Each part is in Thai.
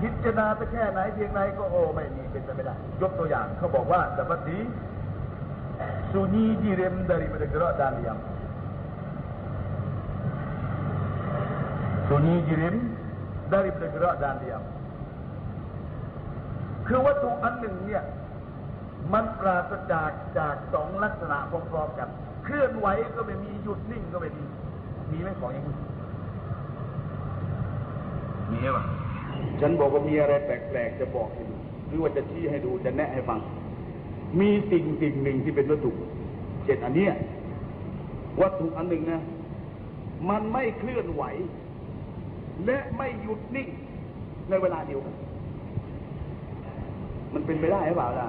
พิจารณาไปแค่ไหนเพียงไรก็โอ้ไม่มีเป็นไปไม่ได้ ยกตัวอย่างเขาบอกว่าดับดีซูนีดีเรมดาริมเดกระดานเลียมซูนีดีเรมดาริมเดกระดานเลียมคือวัตถุอันหนึ่งเนี่ย มันปราศจากจากสองลักษณะพร้อมๆกัน เคลื่อนไหวก็ไม่มีหยุดนิ่งก็ไม่มีมีไหมของอย่างนี้มีไหม ฉันบอกว่ามีอะไรแปลกๆจะบอกให้ดูหรือว่าจะชี้ให้ดูจะแนะให้ฟัง มีสิ่งสิ่งหนึ่งที่เป็นวัตถุเช่นอันเนี้ยวัตถุอันหนึ่งนะมันไม่เคลื่อนไหว และไม่หยุดนิ่งในเวลาเดียวกันมันเป็นไปได้หรือเปล่าล่ะ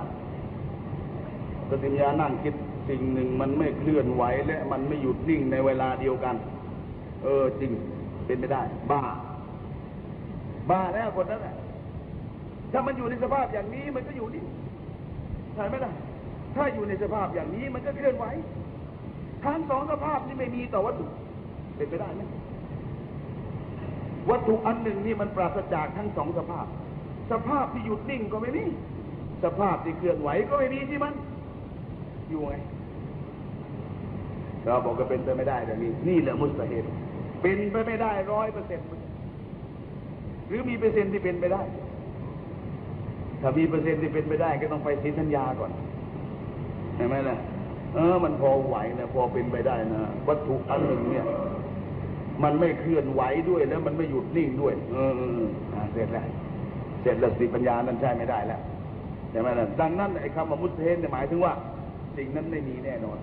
ปฏิญญานั่งคิดสิ่งหนึ่งมันไม่เคลื่อนไหว และมันไม่หยุดนิ่งในเวลาเดียวกัน เออจริงเป็นไปได้ บ้า บ้าแล้วคนนั้นแหละถ้ามันอยู่ในสภาพอย่างนี้มันก็อยู่นิ่งใช่ไหมล่ะ ถ้าอยู่ในสภาพอย่างนี้มันก็เคลื่อนไหวทั้งสองสภาพนี้ไม่มีต่อวัตถุ เป็นไปได้ไหมวัตถุอันหนึ่งนี่มันปราศจากทั้งสองสภาพ สภาพที่หยุดนิ่งก็ไม่มีสภาพที่เคลื่อนไหวก็ไม่มีที่มัน อยู่ไงเราบอกก็เป็นไปไม่ได้แต่นี้ นี่แหละ mustahil เป็นไปไม่ได้ร้อยเปอร์เซ็นต์ หรือมีเปอร์เซ็นต์ที่เป็นไปได้ ถ้ามีเปอร์เซ็นต์ที่เป็นไปได้ ก็ต้องไปสินธัญญาก่อนใช่ไหมล่ะเออ มันพอไหวนะพอเป็นไปได้นะวัตถุอันหนึ่งเนี่ย มันไม่เคลื่อนไหวด้วยแล้วมันไม่หยุดนิ่งด้วย เออเออเสร็จแล้วเสร็จแล้วสติปัญญานั้นใช่ไม่ได้แล้วใช่ไหมล่ะดังนั้นไอ้คำว่ามุสเทนเนี่ยหมายถึงว่า สิ่งนั้นไม่มีแน่นอน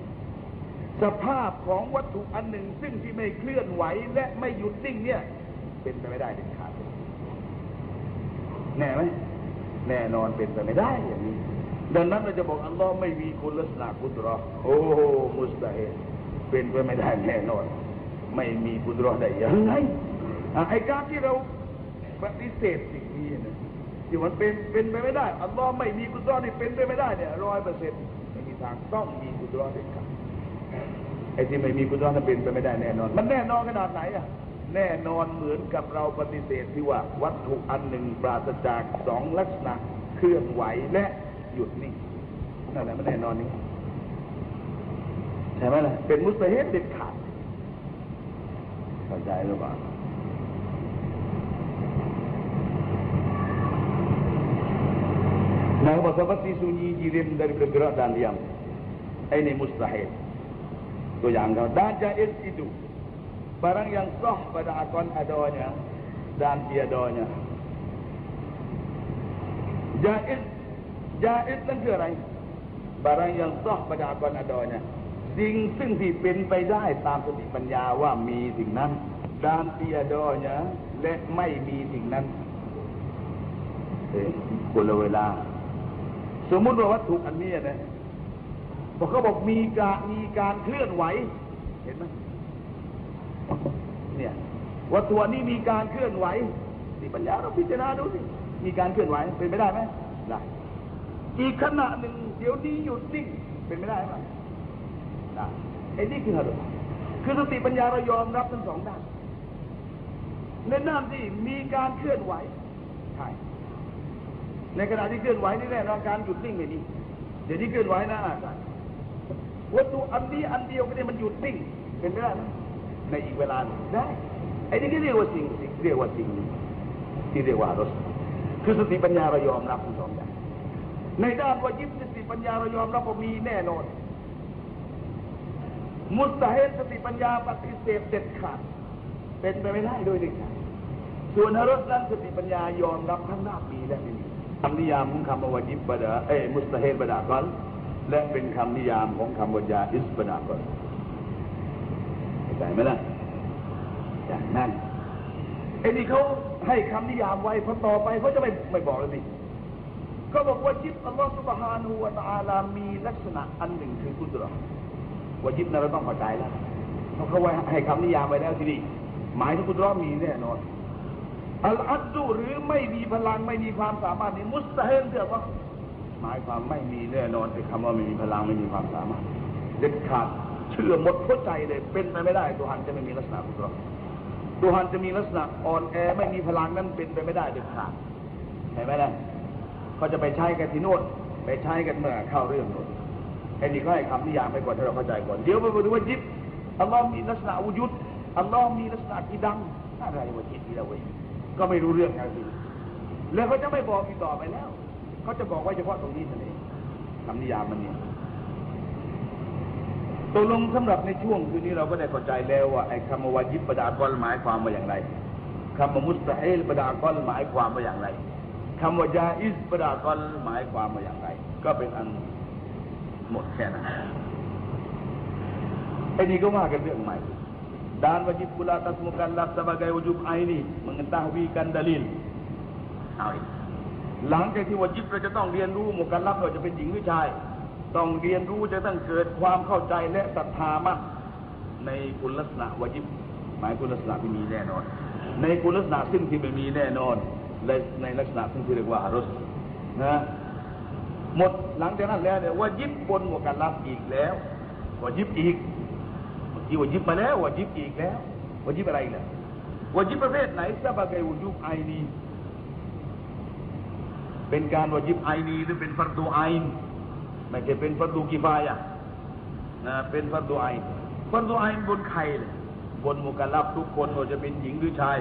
สภาพของวัตถุอันหนึ่ง ซึ่งที่ไม่เคลื่อนไหวและไม่หยุดนิ่งเนี่ย เป็นไปไม่ได้เด็ดขาด แน่ไหมแน่นอนเป็นไปไม่ได้อย่างนี้ ดังนั้นเราจะบอกอัลลอฮ์ไม่มีคุณลักษณะกุตรอโอ้มุสตาฮิเป็นไปไม่ได้แน่นอน ไม่มีกุตรอได้ยังไงไอ้การที่เราปฏิเสธสิ่งนี้นะที่มันเป็นเป็นไปไม่ได้ อัลลอฮ์ไม่มีกุตรอนี่เป็นไปไม่ได้เนี่ยร้อยเปอร์เซ็นต์ไม่มีทางต้องมีกุตรอเด็ดขาดไอ้ที่ไม่มีกุตรอนั้นเป็นไปไม่ได้แน่นอน มันแน่นอนขนาดไหนอะ แน่นอนเหมือนกับเราปฏิเสธที่ว่า วัตถุอันหนึ่งปราศจากสองลักษณะเคลื่อนไหวและหยุดนิ่งนั่นแหละมันแน่นอนนี่ใช่ไหมล่ะเป็นมุสลิมเด็ดขาดเข้าใจหรือเปล่า nah seperti sunyi jirim dari bergerak dan diam ini mustahil itu yang kau dan jaiz itu barang yang sah pada akon adanya dan tiadanya jaiz jaiz นั่นคืออะไร barang yang sah pada akon adanya สิ่งซึ่งที่เป็นไปได้ตามสติปัญญาว่ามีสิ่งนั้นดานเตียดอเนี่ยและไม่มีสิ่งนั้นเอ้คนละเวลา สมมติว่าวัตถุอันนี้นะบอกเขาบอกมีการมีการเคลื่อนไหว เห็นไหม เนี่ยวัตถุนี้มีการเคลื่อนไหวสิปัญญาเราพิจารณาดูสิมีการเคลื่อนไหวเป็นไปได้ไหมได้อีกขณะหนึ่งเดี๋ยวนี้หยุดนิ่งเป็นไม่ได้ไหมได้ไอ้นี่คืออะไรคือสติปัญญาเรายอมรับทั้งสองด้านในด้านที่มีการเคลื่อนไหวใช่ในขณะที่เคลื่อนไหวนี่แน่นอนการหยุดนิ่งไม่มีเดี๋ยวนี้เคลื่อนไหวนะอาวัตถุอันนี้อันเดียวกันเนี่ยมันหยุดนิ่งเป็นไปได้ไหม ในอีกเวลาได้ไอ้นี่ก็เรียกว่าสิ่งเรียกว่าสิ่งที่เรียกว่ารสคือสติปัญญาเรายอมรับทั้งสองอย่างในด้านวายิบสติปัญญาเรายอมรับว่ามีแน่นอน มุสตาเฮสติปัญญาปฏิเสธเด็ดขาดเป็นไปไม่ได้โดยเด็ดขาดส่วนฮารสนั้นสติปัญญายอมรับทั้งหน้ามีและไม่มีคำนิยามของคำวายิบบดาเอ้มุสตาเฮสบดากอนและเป็นคำนิยามของคำวจาอิสบดากอน ใจไหมล่ะอย่างนั้นไอ้นี่เขาให้คำนิยามไว้พอต่อไปเขาจะไม่ไม่บอกเลยสิก็บอกว่าจิตอัลลอฮฺสุบฮานูวะตะอาลามีลักษณะอันหนึ่งคือกุดรอว่าจิตนั้นเราต้องเข้าใจแล้วเพราะเขาไว้ให้คำนิยามไว้แล้วที่นี่หมายถึงกุดรอมีแน่นอนอัลอัดดูหรือไม่มีพลังไม่มีความสามารถนี่มุสตาเฮนเถอะว่าหมายความไม่มีแน่นอนแต่คำว่าไม่มีพลังไม่มีความสามารถเด็ดขาด ชื่อหมดหัวใจเลย เป็นไปไม่ได้ตัวหันจะไม่มีลักษณะกุดรอตัวหันจะมีลักษณะอ่อนแอไม่มีพลังนั้นเป็นไปไม่ได้เด็ดขาดเห็นไหมล่ะเขาจะไปใช้กันที่โน่นไปใช้กันเมื่อเข้าเรื่องโน่นไอ้นี่ก็ให้คำนิยามไปก่อนให้เราเข้าใจก่อนเดี๋ยวไปดูว่าจิตอัลลอฮ์มีลักษณะวุยุดอัลลอฮ์มีลักษณะที่ดังอะไรวะจิตที่เราเว้ยก็ไม่รู้เรื่องกันสิแล้วเขาจะไม่บอกอีกต่อไปแล้วเขาจะบอกไว้เฉพาะตรงนี้เท่านั้นคำนิยามมันเนี่ย ตกลงสำหรับในช่วงคืนนี้เราก็ได้เข้าใจแล้วว่าไอ้คำว่าวายิบประดากอลหมายความว่าอย่างไรคำว่ามุสตะฮิลประดากอลหมายความว่าอย่างไรคำว่ายาอิสประดากอลหมายความว่าอย่างไร ก็เป็นอันหมดแค่นั้นไอ้นี่ก็ว่ากันเรื่องใหม่ dan wajib pula atas mukallaf sebagai wujub aini mengetahuikan dalil เอาอีกหลังจากที่วาจิบเราจะต้องเรียนรู้มุกัลลับเราจะเป็นหญิงหรือชาย ต้องเรียนรู้จะต้องเกิดความเข้าใจและศรัทธามั่นในคุณลักษณะวาจิบหมายคุณลักษณะที่มีแน่นอน ในคุณลักษณะซึ่งที่ไม่มีแน่นอนและในลักษณะซึ่งที่เรียกว่าอารุสนะหมดหลังจากนั้นแล้วเนี่ยวาจิบบนมุกัลลับอีกแล้ววาจิบอีกเมื่อกี้วาจิบมาแล้ววาจิบอีกแล้ววาจิบอะไรอีกแล้ววาจิบประเภทไหนซะบาเกวุจุบไอนีเป็นการวาจิบไอนีหรือเป็นฟัรดูไอน์ ไม่ใช่เป็นฟัรดูกิฟายะนะเป็นฟัรดูไอฟัรดูไอบนใครเลยบนมุกัลลับทุกคนไม่ว่าจะเป็นหญิงหรือชาย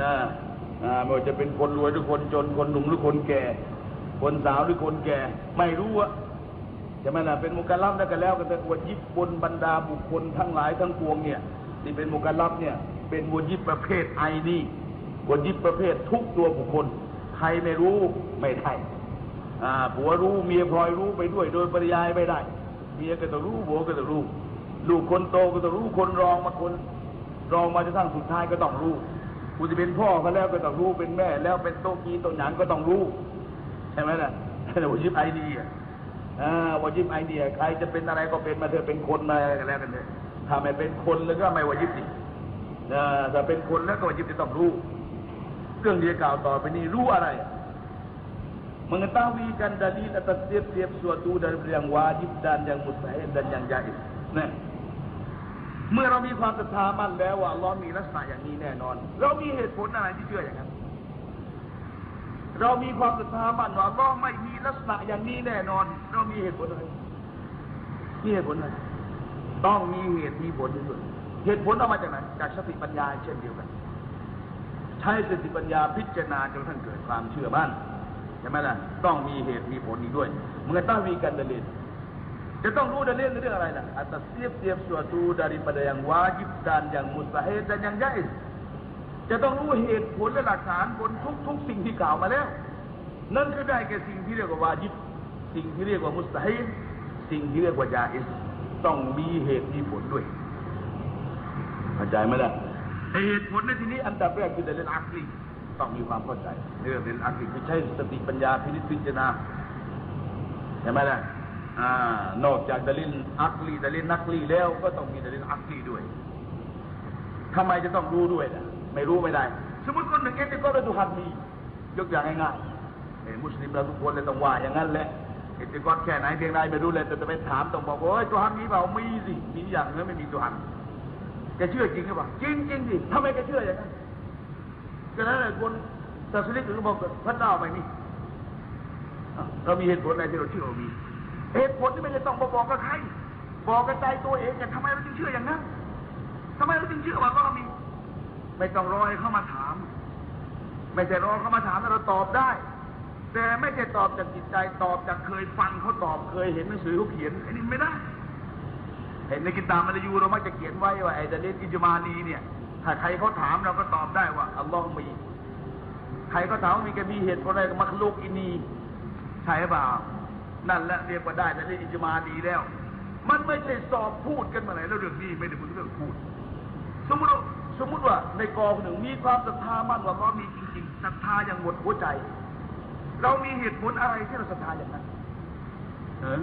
นะไม่ว่าจะเป็นคนรวยหรือคนจนคนหนุ่มหรือคนแก่ คนสาวหรือคนแก่ ไม่รู้อะใช่ไหมล่ะเป็นมุกัลลับแล้วกันแล้วกันแต่วาจิบบนบรรดาบุคคลทั้งหลายทั้งปวงเนี่ยที่เป็นมุกัลลับเนี่ย เป็นวาจิบประเภทไอนีวาจิบประเภททุกตัวบุคคลใครไม่รู้ไม่ได้อ่ ผัวรู้เมียพลอยรู้ไปด้วยโดยปริยายไม่ได้ เมียก็ต้องรู้ผัวก็ต้องรู้ ลูกคนโตก็ต้องรู้คนรองมาคน รองมาจะทั้งสุดท้ายก็ต้องรู้กูจะเป็นพ่อก็แล้วก็ต้องรู้เป็นแม่ แล้วเป็นโตกีโตหนังก็ต้องรู้ใช่ไหมล่ะแต่วาจิบไอเดียอ่าวาจิบไอเดีย ใครจะเป็นอะไรก็เป็นมาเถอะเป็นคนมากันแล้วกันเลยถ้าไม่เป็นคนแล้วก็ไม่วาจิบสิอ่าถ้าเป็นคนแล้วก็วาจิบจะต้องรู้เรื่องที่จะกล่าวต่อไปนี้รู้อะไร mengetahuikan dalil atas tiap-tiap suatu dari yang wajib dan yang mustahil dan yang jaiz นะเมื่อเรามีความศรัทธามั่นแล้วว่าอัลลอฮ์มีลักษณะอย่างนี้แน่นอน เรามีเหตุผลอะไรที่เชื่ออย่างนั้น เรามีความศรัทธามั่นว่าอัลลอฮ์ไม่มีลักษณะอย่างนี้แน่นอน เรามีเหตุผลอะไรมีเหตุผลอะไรต้องมีเหตุมีผลที่สุด เหตุผลเอามาจากไหนจากสติปัญญาเช่นเดียวกัน ใช้สติปัญญาพิจารณาจนทั่งเกิดความเชื่อมั่น ใช่ไหมล่ะต้องมีเหตุมีผลอีกด้วยมันก็ต้องมีการดลิลจะต้องรู้ dalil เรื่องอะไรล่ะ atas tiap-tiap suatu daripada yang wajib dan yang mustahil dan yang jaiz จะต้องรู้เหตุผลและหลักฐานบนทุกๆ สิ่งที่กล่าวมาแล้ว นั่นก็ได้แก่สิ่งที่เรียกว่า wajib สิ่งที่เรียกว่า mustahil สิ่งที่เรียกว่า jaiz ต้องมีเหตุมีผลด้วยเข้าใจไหมล่ะเหตุผลในที่นี้อันดับแรกคือ dalil aqli ต้องมีความเข้าใจเรื่อง dalil aqli คือใช้สติปัญญาพินิจพิจารณาใช่ไหมล่ะนอกจากดลิลอักลีดลิลนักลีแล้วก็ต้องมีดลิลอักลีด้วยทำไมจะต้องรู้ด้วยล่ะ ไม่รู้ไม่ได้ สมมติคนหนึ่งเอ็นก็เป็นตุฮันมียกอย่างง่ายๆเอ้มุสลิมเราทุกคนเลยต้องว่าอย่างนั้นแหละเอ็นก็แค่ไหนเพียงใดไม่รู้เลยแต่จะไปถามต้องบอกว่าโอ้ยตุฮันมีเปล่ามีสิมีอย่างนั้นไม่มีตุฮันแกเชื่อจริงหรือเปล่าจริงจริงสิทำไมแกเชื่ออย่างนั้น ฉะนั้นไอ้คนศาสนิกถึงบอกพระเจ้าไม่มีอ่เรามีเหตุผลอะไรที่เราเชื่อว่ามี เหตุผลที่ไม่ได้ต้องมาบอกกับใคร บอกกับใจตัวเองแต่ทำไมเราจึงเชื่ออย่างนั้นทำไมเราจึงเชื่อว่าเรามี ไม่ต้องรอให้เขามาถาม ไม่ใช่รอเขามาถามแล้วเราตอบได้ แต่ไม่ใช่ตอบจากจิตใจตอบจากเคยฟังเขาตอบเคยเห็นหนังสือเขาเขียนอันนี้ไม่ได้เห็นในกิตามันยูเรามักจะเขียนไว้ว่าไอ้ดลิลอิจมานีเนี่ย ถ้าใครเขาถามเราก็ตอบได้ว่า อัลลอฮ์มี ใครก็ถามว่ามีแกมีเหตุผลอะไรมักลุกอินีใช่เปล่า นั่นแหละเรียกว่าได้ดะลิลอิจมานีแล้ว มันไม่ใช่สอบพูดกันมาไหนแล้วเรื่องนี้ไม่ได้เป็นเรื่องพูด สมมติว่าสมมติว่าในกองหนึ่งมีความศรัทธามั่นว่าอัลลอฮ์มีจริงๆศรัทธาอย่างหมดหัวใจ เรามีเหตุผลอะไรที่เราศรัทธาอย่างนั้นเออ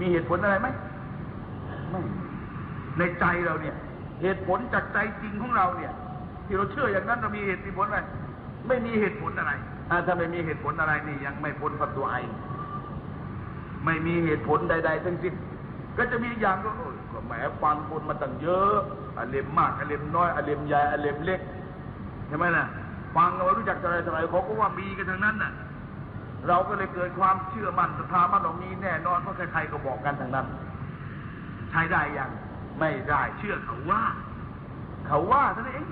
มีเหตุผลอะไรไหมไม่ในใจเราเนี่ย เหตุผลจากใจจริงของเราเนี่ย ที่เราเชื่ออย่างนั้นเรามีเหตุมีผลอะไรไม่มีเหตุผลอะไรถ้าไม่มีเหตุผลอะไรนี่ยังไม่พ้นฝัตัวไอไม่มีเหตุผลใด ๆ ทั้งสิ้นก็จะมีอย่างก็โอ้ยก็แหมฟังคนมาตั้งเยอะอเลมมากอเลมน้อยอเลมใหญ่อเลมเล็กใช่ไหมล่ะฟังกันว่ารู้จักอะไรอะไรเขาก็ว่ามีกันทั้งนั้นน่ะ เราก็เลยเกิดความเชื่อมั่นศรัทธามันว่ามีแน่นอนเพราะใครๆก็บอกกันทั้งนั้น ใช้ได้อยัง ไม่ได้เชื่อเขาว่า เขาว่าเท่านั้นเอง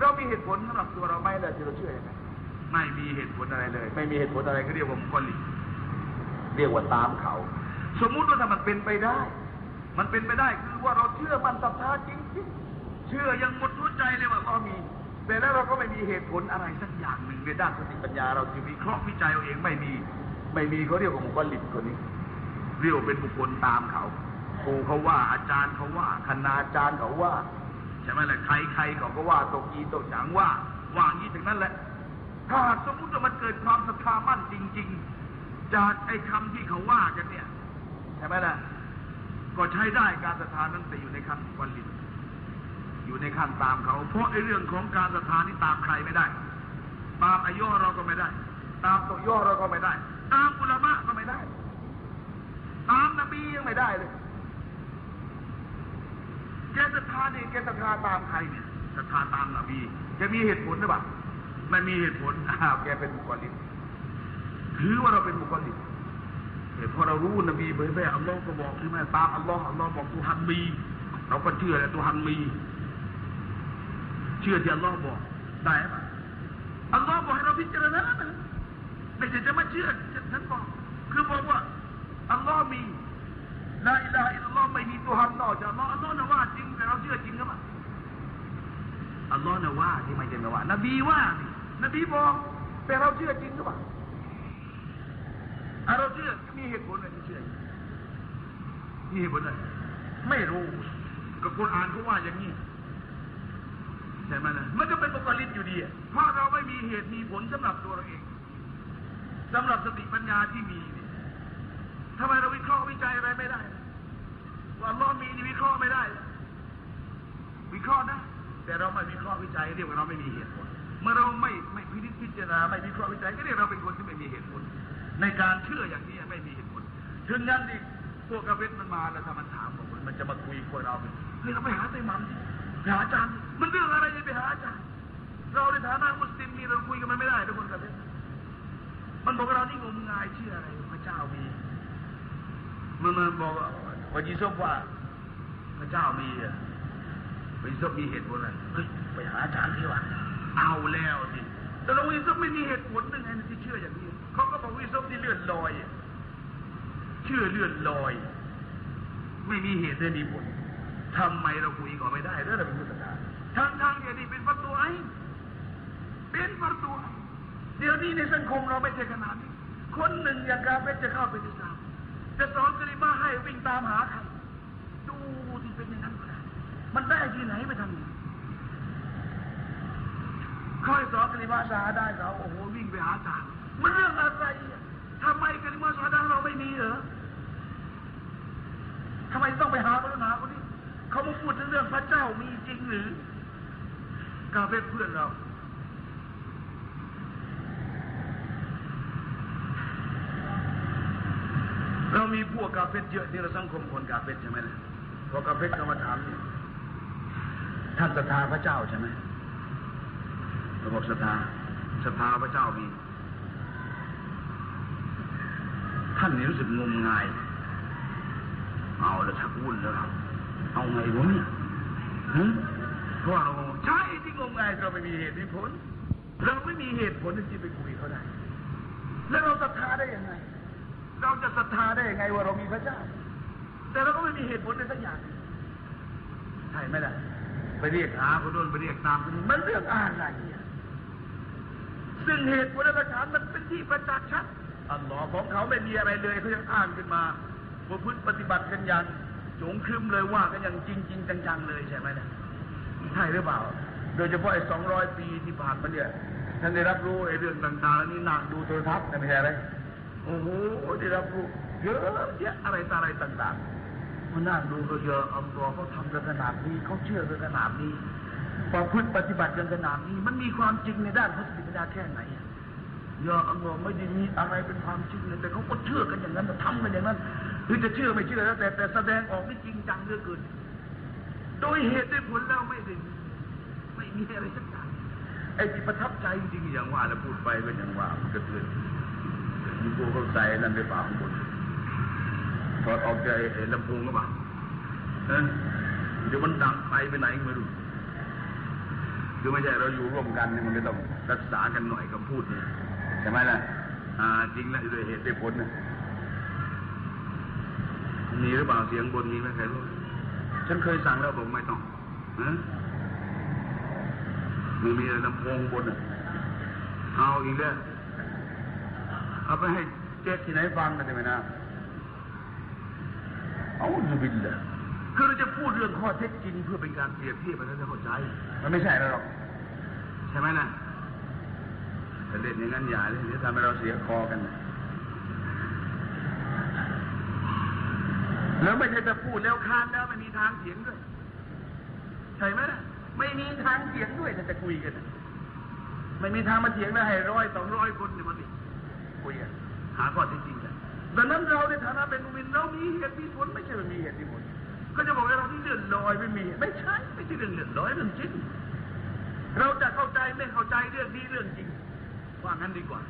เรามีเหตุผลสำหรับตัวเราไหมเลยที่เราเชื่อยังไงไม่มีเหตุผลอะไรเลย ไม่มีเหตุผลอะไรก็เรียกว่ามุกลิเรียกว่าตามเขา สมมุติว่าถ้ามันเป็นไปได้ มันเป็นไปได้คือว่าเราเชื่อมันศรัทธาจริงๆเชื่ออยังหมดหัวใจเลยว่าเรามีแต่แล้วเราก็ไม่มีเหตุผลอะไรสักอย่างหนึ่งในด้านสติปัญญา เราจะวิเคราะห์วิจัยเอาเองไม่มี ไม่มีเขาเรียกว่ามุกลิคนนี้ เรียกว่าเป็นบุคคลตามเขา ครูเขาว่าอาจารย์เขาว่าคณาจารย์เขาว่าใช่ไหมล่ะใครใครเขาก็ว่าตกอีตกจังว่าว่าอย่างนี้ถึงนั้นแหละ ถ้าสมมุติว่ามันเกิดความศรัทธามั่นจริง ๆ จากไอ้คำที่เขาว่ากันเนี่ยใช่ไหมล่ะก็ใช้ได้การศรัทธานั้นแต่อยู่ในขั้นวันลินอยู่ในขั้นตามเขา เพราะไอ้เรื่องของการศรัทธานี่ตามใครไม่ได้ ตามอาย่อเราก็ไม่ได้ ตามตัวย่อเราก็ไม่ได้ ตามอุลามะก็ไม่ได้ ตามนบียังไม่ได้เลย แกศรัทธาเนี่ยแกศรัทธาตามใครเนี่ยศรัทธาตามนบีแกมีเหตุผลหรือเปล่าไม่มีเหตุผลอ้าวแกเป็นบุคคลิกถือว่าเราเป็นบุคคลิกแต่พอเรารู้นบีเผยแพร่อัลลอฮ์ก็บอกใช่ไหมตามอัลลอฮ์อัลลอฮ์บอกตุฮันมีเราก็เชื่อแหละตุฮันมี เชื่อที่อัลลอฮ์บอกได้ไหมอัลลอฮ์บอกให้เราพิจารณานะไม่ใช่จะมาเชื่อฉันบอก คือบอกว่าอัลลอฮ์มี ลาอิลาอิลลัลลอฮ์ไม่มีตัวฮันนอกจากอัลลอฮ์อัลลอฮ์นะว่าจริงแต่เราเชื่อจริงหรือเปล่าอัลลอฮ์นะว่าที่ไม่ใช่นะว่านบีว่านี่นบีบอกแต่เราเชื่อจริงหรือเปล่าอะเราเชื่อมีเหตุผลอะไรที่เชื่อมีเหตุผลอะไรไม่รู้ก็คุณอ่านเขาว่าอย่างนี้ใช่ไหมนะมันก็เป็นปกลิอยู่ดีเพราะเราไม่มีเหตุมีผลสำหรับตัวเราเองสำหรับสติปัญญาที่มีเนี่ย ทำไมเราวิเคราะห์วิจัยอะไรไม่ได้ ว่าอัลลอฮ์มีนี่วิเคราะห์ไม่ได้ วิเคราะห์ได้แต่เราไม่วิเคราะห์วิจัยเรียกว่าเราไม่มีเหตุผล เมื่อเราไม่ไม่พิจิตพิจารณาไม่วิเคราะห์วิจัยก็เรียกเราเป็นคนที่ไม่มีเหตุผล ในการเชื่ออย่างนี้ไม่มีเหตุผล ถึงงั้นดิพวกกาเฟตมันมาแล้วถ้ามันถามบอกมันจะมาคุยกับพวกเราเนี่ยเฮ้ยเราไปหาไต้มันดิไปหาอาจารย์มันเรื่องอะไรจะไปหาอาจารย์เราในฐานะมุสลิมนี่เราคุยกันมันไม่ได้ทุกคนกาเฟตมันบอกว่าเรานี่งมงายเชื่ออะไรพระเจ้ามี มันมาบอกว่าวันยีซบว่า พระเจ้ามีอะวันยีซบมีเหตุผลอะไรเฮ้ยไปหาอาจารย์ที่ว่าเอาแล้วดิแต่เราวันยีซบไม่มีเหตุผลหนึ่งไงที่เชื่ออย่างนี้เขาก็บอกวันยีซบที่เลื่อนลอยเชื่อเลื่อนลอย ไม่มีเหตุไม่มีผลทำไมเราคุยก่อนไม่ได้แล้วเราเป็นผู้ศรัทธาทั้งทางๆเนี่ยนี่เป็นประตูไอ้เป็นประตูเดี๋ยวนี้ในสังคมเราไม่ใช่ขนาดนี้คนหนึ่งอย่างกาเฟตจะเข้าไปในอิสลาม จะสอนกลิมาให้วิ่งตามหาใครดูที่เป็นอย่างนั้นก็ได้มันได้ที่ไหนไปทำอย่ค่อยสอนกลิมาชาได้เราโอ้โหวิ่งไปหาอาจารมันเรื่องอะไรทำไมกลิมาชาดาเราไม่มีเหรอทำไมต้องไปหาคนนั้นหาคนนี้เขามาพูดถึงเรื่องพระเจ้ามีจริงหรือกาเฟตเพื่อนเรา เรามีพวกกาเฟตเยอะที่เราสังคมคนกาเฟตใช่ไหมล่ะพอกาเฟตเขามาถามเนี่ยท่านศรัทธาพระเจ้าใช่ไหมเราบอกศรัทธาศรัทธาพระเจ้ามี ท่านนี่รู้สึกงมงาย เอาแล้วชักวุ่นแล้วครับ เอาไงวะเนี่ยฮะเพราะเราใช่ที่งมงายเราไม่มีเหตุมีผล เราไม่มีเหตุผลที่จะไปคุยเขาได้ แล้วเราศรัทธาได้ยังไง เราจะศรัทธาได้ยังไงว่าเรามีพระเจ้า แต่เราก็ไม่มีเหตุผลในสักอย่างหนึ่งใช่ไหมล่ะไปเรียกหาคนนู้นไปเรียกตามคนนี้มันเรื่องอะไรอะซึ่งเหตุผลและหลักฐานมันเป็นที่ประจักษ์ชัดอัลลอฮ์ของเขาไม่มีอะไรเลยเขายังอ้างขึ้นมาว่าพึ่งปฏิบัติกันอย่างโจงครึมเลยว่ากันอย่างจริงจริงๆจังๆเลยใช่ไหมล่ะใช่หรือเปล่า โดยเฉพาะไอ้สองร้อยปีที่ผ่านมาเนี่ยท่านได้รับรู้ไอ้เรื่องต่างๆนี่นั่งดูโทรทัศน์นะไม่ใช่อะไร โอ้โหได้รับรู้เยอะแยะอะไรต่ออะไรต่างๆมานั่งดูก็เยอะอัลลอฮ์เขาทำกันขนาดนี้เขาเชื่อกันขนาดนี้ประพฤติปฏิบัติกันขนาดนี้ มันมีความจริงในด้านพระสติปัญญาแค่ไหนอะเยอะอัลลอฮ์ไม่ได้มีอะไรเป็นความจริงเลยแต่เขาก็เชื่อกันอย่างนั้นทำกันอย่างนั้นหรือจะเชื่อไม่เชื่อแล้วแต่แต่แสดงออกนี่จริงจังเหลือเกินโดยเหตุด้วยผลแล้วไม่ได้มีไม่มีอะไรสักอย่างไอ้ที่ประทับใจจริงๆอย่างว่าแล้วพูดไปก็อย่างว่ามันกระเทือน มีพวกเข้าใจนั่นไปฝ่าข้างบนถอดออกใจไอ้ลำโพงก็เปล่าเออเดี๋ยวมันดังไปไปไหนก็ไม่รู้คือไม่ใช่เราอยู่ร่วมกันเนี่ยมันก็ต้องรักษากันหน่อยคำพูดเนี่ยใช่ไหมล่ะอ่าจริงแล้วด้วยเหตุด้วยผลนะมีหรือเปล่าเสียงบนมีไหมใครรู้ฉันเคยสั่งแล้วบอกไม่ต้องนะไม่มีลำโพงบนอะเอาอีกแล้ว เอาไปให้เจ๊ที่ไหนฟังกันได้ไหมนะเอาจะบินเลยคือเราจะพูดเรื่องข้อเท็จจริงเพื่อเป็นการเปรียบเทียบให้ท่านเข้าใจ มันไม่ใช่แล้วหรอก ใช่ไหมนะถ้าเล่นอย่างนั้นอย่าเลยเดี๋ยวทำให้เราเสียคอกันนะแล้วไม่ใช่จะพูดแล้วค้านแล้วไม่มีทางเสียงด้วย ใช่ไหมนะไม่มีทางเถียงด้วยถ้าจะคุยกันน่ะไม่มีทางมาเถียงแล้วให้ร้อยสองร้อยคนเนี่ยมาดิ คุยหาข้อเท็จจริงกันดังนั้นเราในฐานะเป็นมุมินเรามีเหตุมีผลไม่ใช่ไม่มีเหตุมีผลก็จะบอกว่าเราที่เลื่อนลอยไม่มี ไม่ใช่ไม่ใช่เรื่องเลื่อนลอยเรื่องจริงเราจะเข้าใจไม่เข้าใจเรื่องนี้เรื่องจริงว่างั้นดีกว่า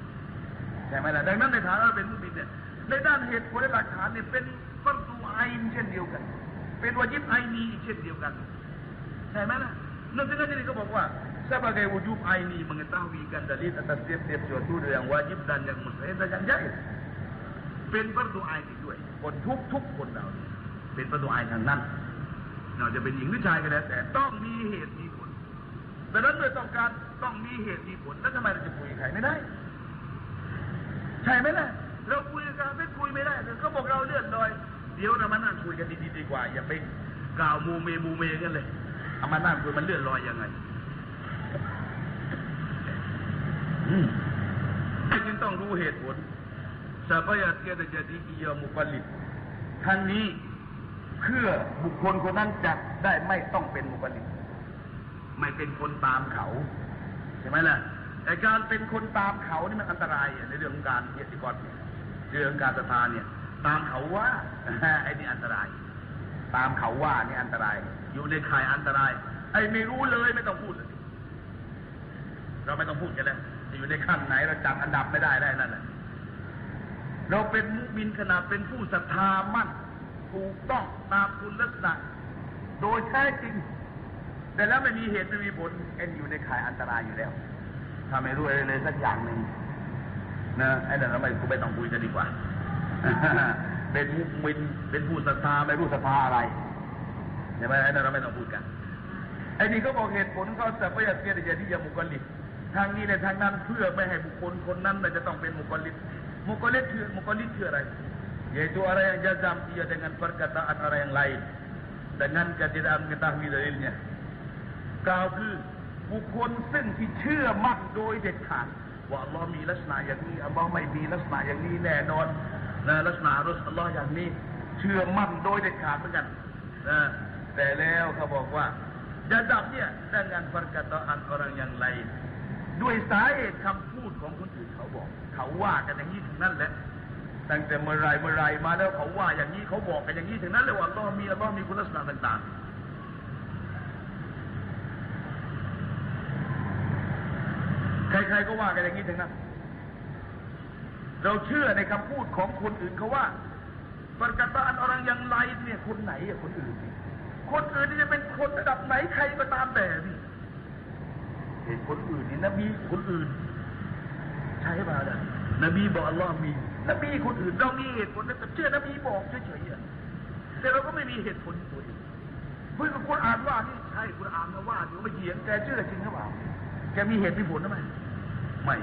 ใช่ไหมล่ะดังนั้นในฐานะเป็นมุมินเนี่ยในด้านเหตุผลและหลักฐานเนี่ยเป็นฟัรดูไอน์เช่นเดียวกัน เป็นวาญิบไอนีเช่นเดียวกันใช่ไหมล่ะนั่นถึง jadi เขาบอกว่า sebagai wujub aini mengetahuikan dalil atas tiap-tiap suatu yang wajib dan yang mustahil dan yang jaiz เป็นประตูอายอีกด้วยคนทุกทุกคนเราเป็นประตูอายทางนั้น เราจะเป็นหญิงหรือชายก็แล้วแต่ต้องมีเหตุมีผลดังนั้นโดยต้องการต้องมีเหตุมีผลแล้วทำไมเราจะคุยใครไม่ได้ ใช่ไหมล่ะเราคุยกันไม่คุยไม่ได้เลยเขาบอกเราเลื่อนลอย เดี๋ยวเรามานั่งคุยกันดีๆดีกว่า อย่าไปกล่าวมูเมมูเมกันเลยเอามานั่งคุยมันเลื่อนลอยยังไง อืมจึงต้องรู้เหตุผล supaya tiada jadi ia mukallid ทั้งนี้เพื่อบุคคลคนนั้นจะได้ไม่ต้องเป็น mukallid ไม่เป็นคนตามเขาใช่ไหมล่ะแต่การเป็นคนตามเขานี่มันอันตรายในเรื่องของการเกียติกรเนี่ยเรื่องการศรัทธาเนี่ย ตามเขาว่าไอ้นี่อันตราย ตามเขาว่านี่อันตราย อยู่ในข่ายอันตราย ไอ้ไม่รู้เลยไม่ต้องพูดเลยเราไม่ต้องพูดกันแล้ว อยู่ในขั้นไหนเราจับอันดับไม่ได้ได้นั่นแหละเราเป็นมุมินขนาดเป็นผู้ศรัทธามั่นถูกต้องตามคุณลักษณะ โดยแท้จริง แต่แล้วไม่มีเหตุไม่มีผลเอ็นอยู่ในข่ายอันตรายอยู่แล้วถ้าไม่รู้อะไรเลยสักอย่างหนึ่งนะไอ้นั่นเราไม่ไม่ต้องคุยกันดีกว่า เป็นมุมินเป็นผู้ศรัทธาไม่รู้ศรัทธาอะไรใช่ไหมไอ้นั่นเราไม่ต้องพูดกันไอ้นี่เขาบอกเหตุผลเขาแต่ประหยัดเกียรติยที่ยามุกลิด ทางนี้ในทางนั้นเพื่อไม่ให้บุคคลคนนั้นน่ะจะต้องเป็นมุกลิดมุกลิดคือมุกลิดคืออะไร yaitu orang yang jazam ia dengan perkataan orang yang lain dengan ketidakan mengetahui dalilnya กล่าวคือบุคคลซึ่งที่เชื่อมั่นโดยเด็ดขาดว่าอัลลอฮ์มีลักษณะอย่างนี้อัลลอฮ์ไม่มีลักษณะอย่างนี้แน่นอนนะลักษณะรสอัลลอฮ์อย่างนี้ เชื่อมั่นโดยเด็ดขาดเหมือนกันนะแต่แล้วเขาบอกว่าจาจับเนี่ย dengan perkataan orang yang lain ด้วยสาเหตุคำพูดของคนอื่นเขาบอก เขาว่ากันอย่างนี้ถึงนั้นแหละตั้งแต่เมื่อไรเมื่อไรมาแล้วเขาว่าอย่างนี้เขาบอกกันอย่างนี้ถึงนั้นเลยว่าอัลลอฮ์มีอัลลอฮ์มีคุณลักษณะต่างๆ ใครๆก็ว่ากันอย่างนี้ถึงนั้น เราเชื่อในคำพูดของคนอื่นเขาว่าปรกตาน orang yang lain เนี่ยคนไหนอะคนอื่น คนอื่นนี่จะเป็นคนระดับไหนใครก็ตามแต่นี่ เห็นคนอื่นนี่นบีคนอื่น ใช่ป่ะเนี่ยนบีบอกอัลลอฮ์มีนบีคนอื่นเรามีเหตุผลแต่เชื่อนบีบอกเฉยๆแต่เราก็ไม่มีเหตุผลตัวเองเพื่อนคนอ่านว่าที่ใช่คุณอ่านนะว่าอยู่ไม่เถียงแกเชื่อจริงหรือเปล่าแกมีเหตุมีผลหรือไม่ไม่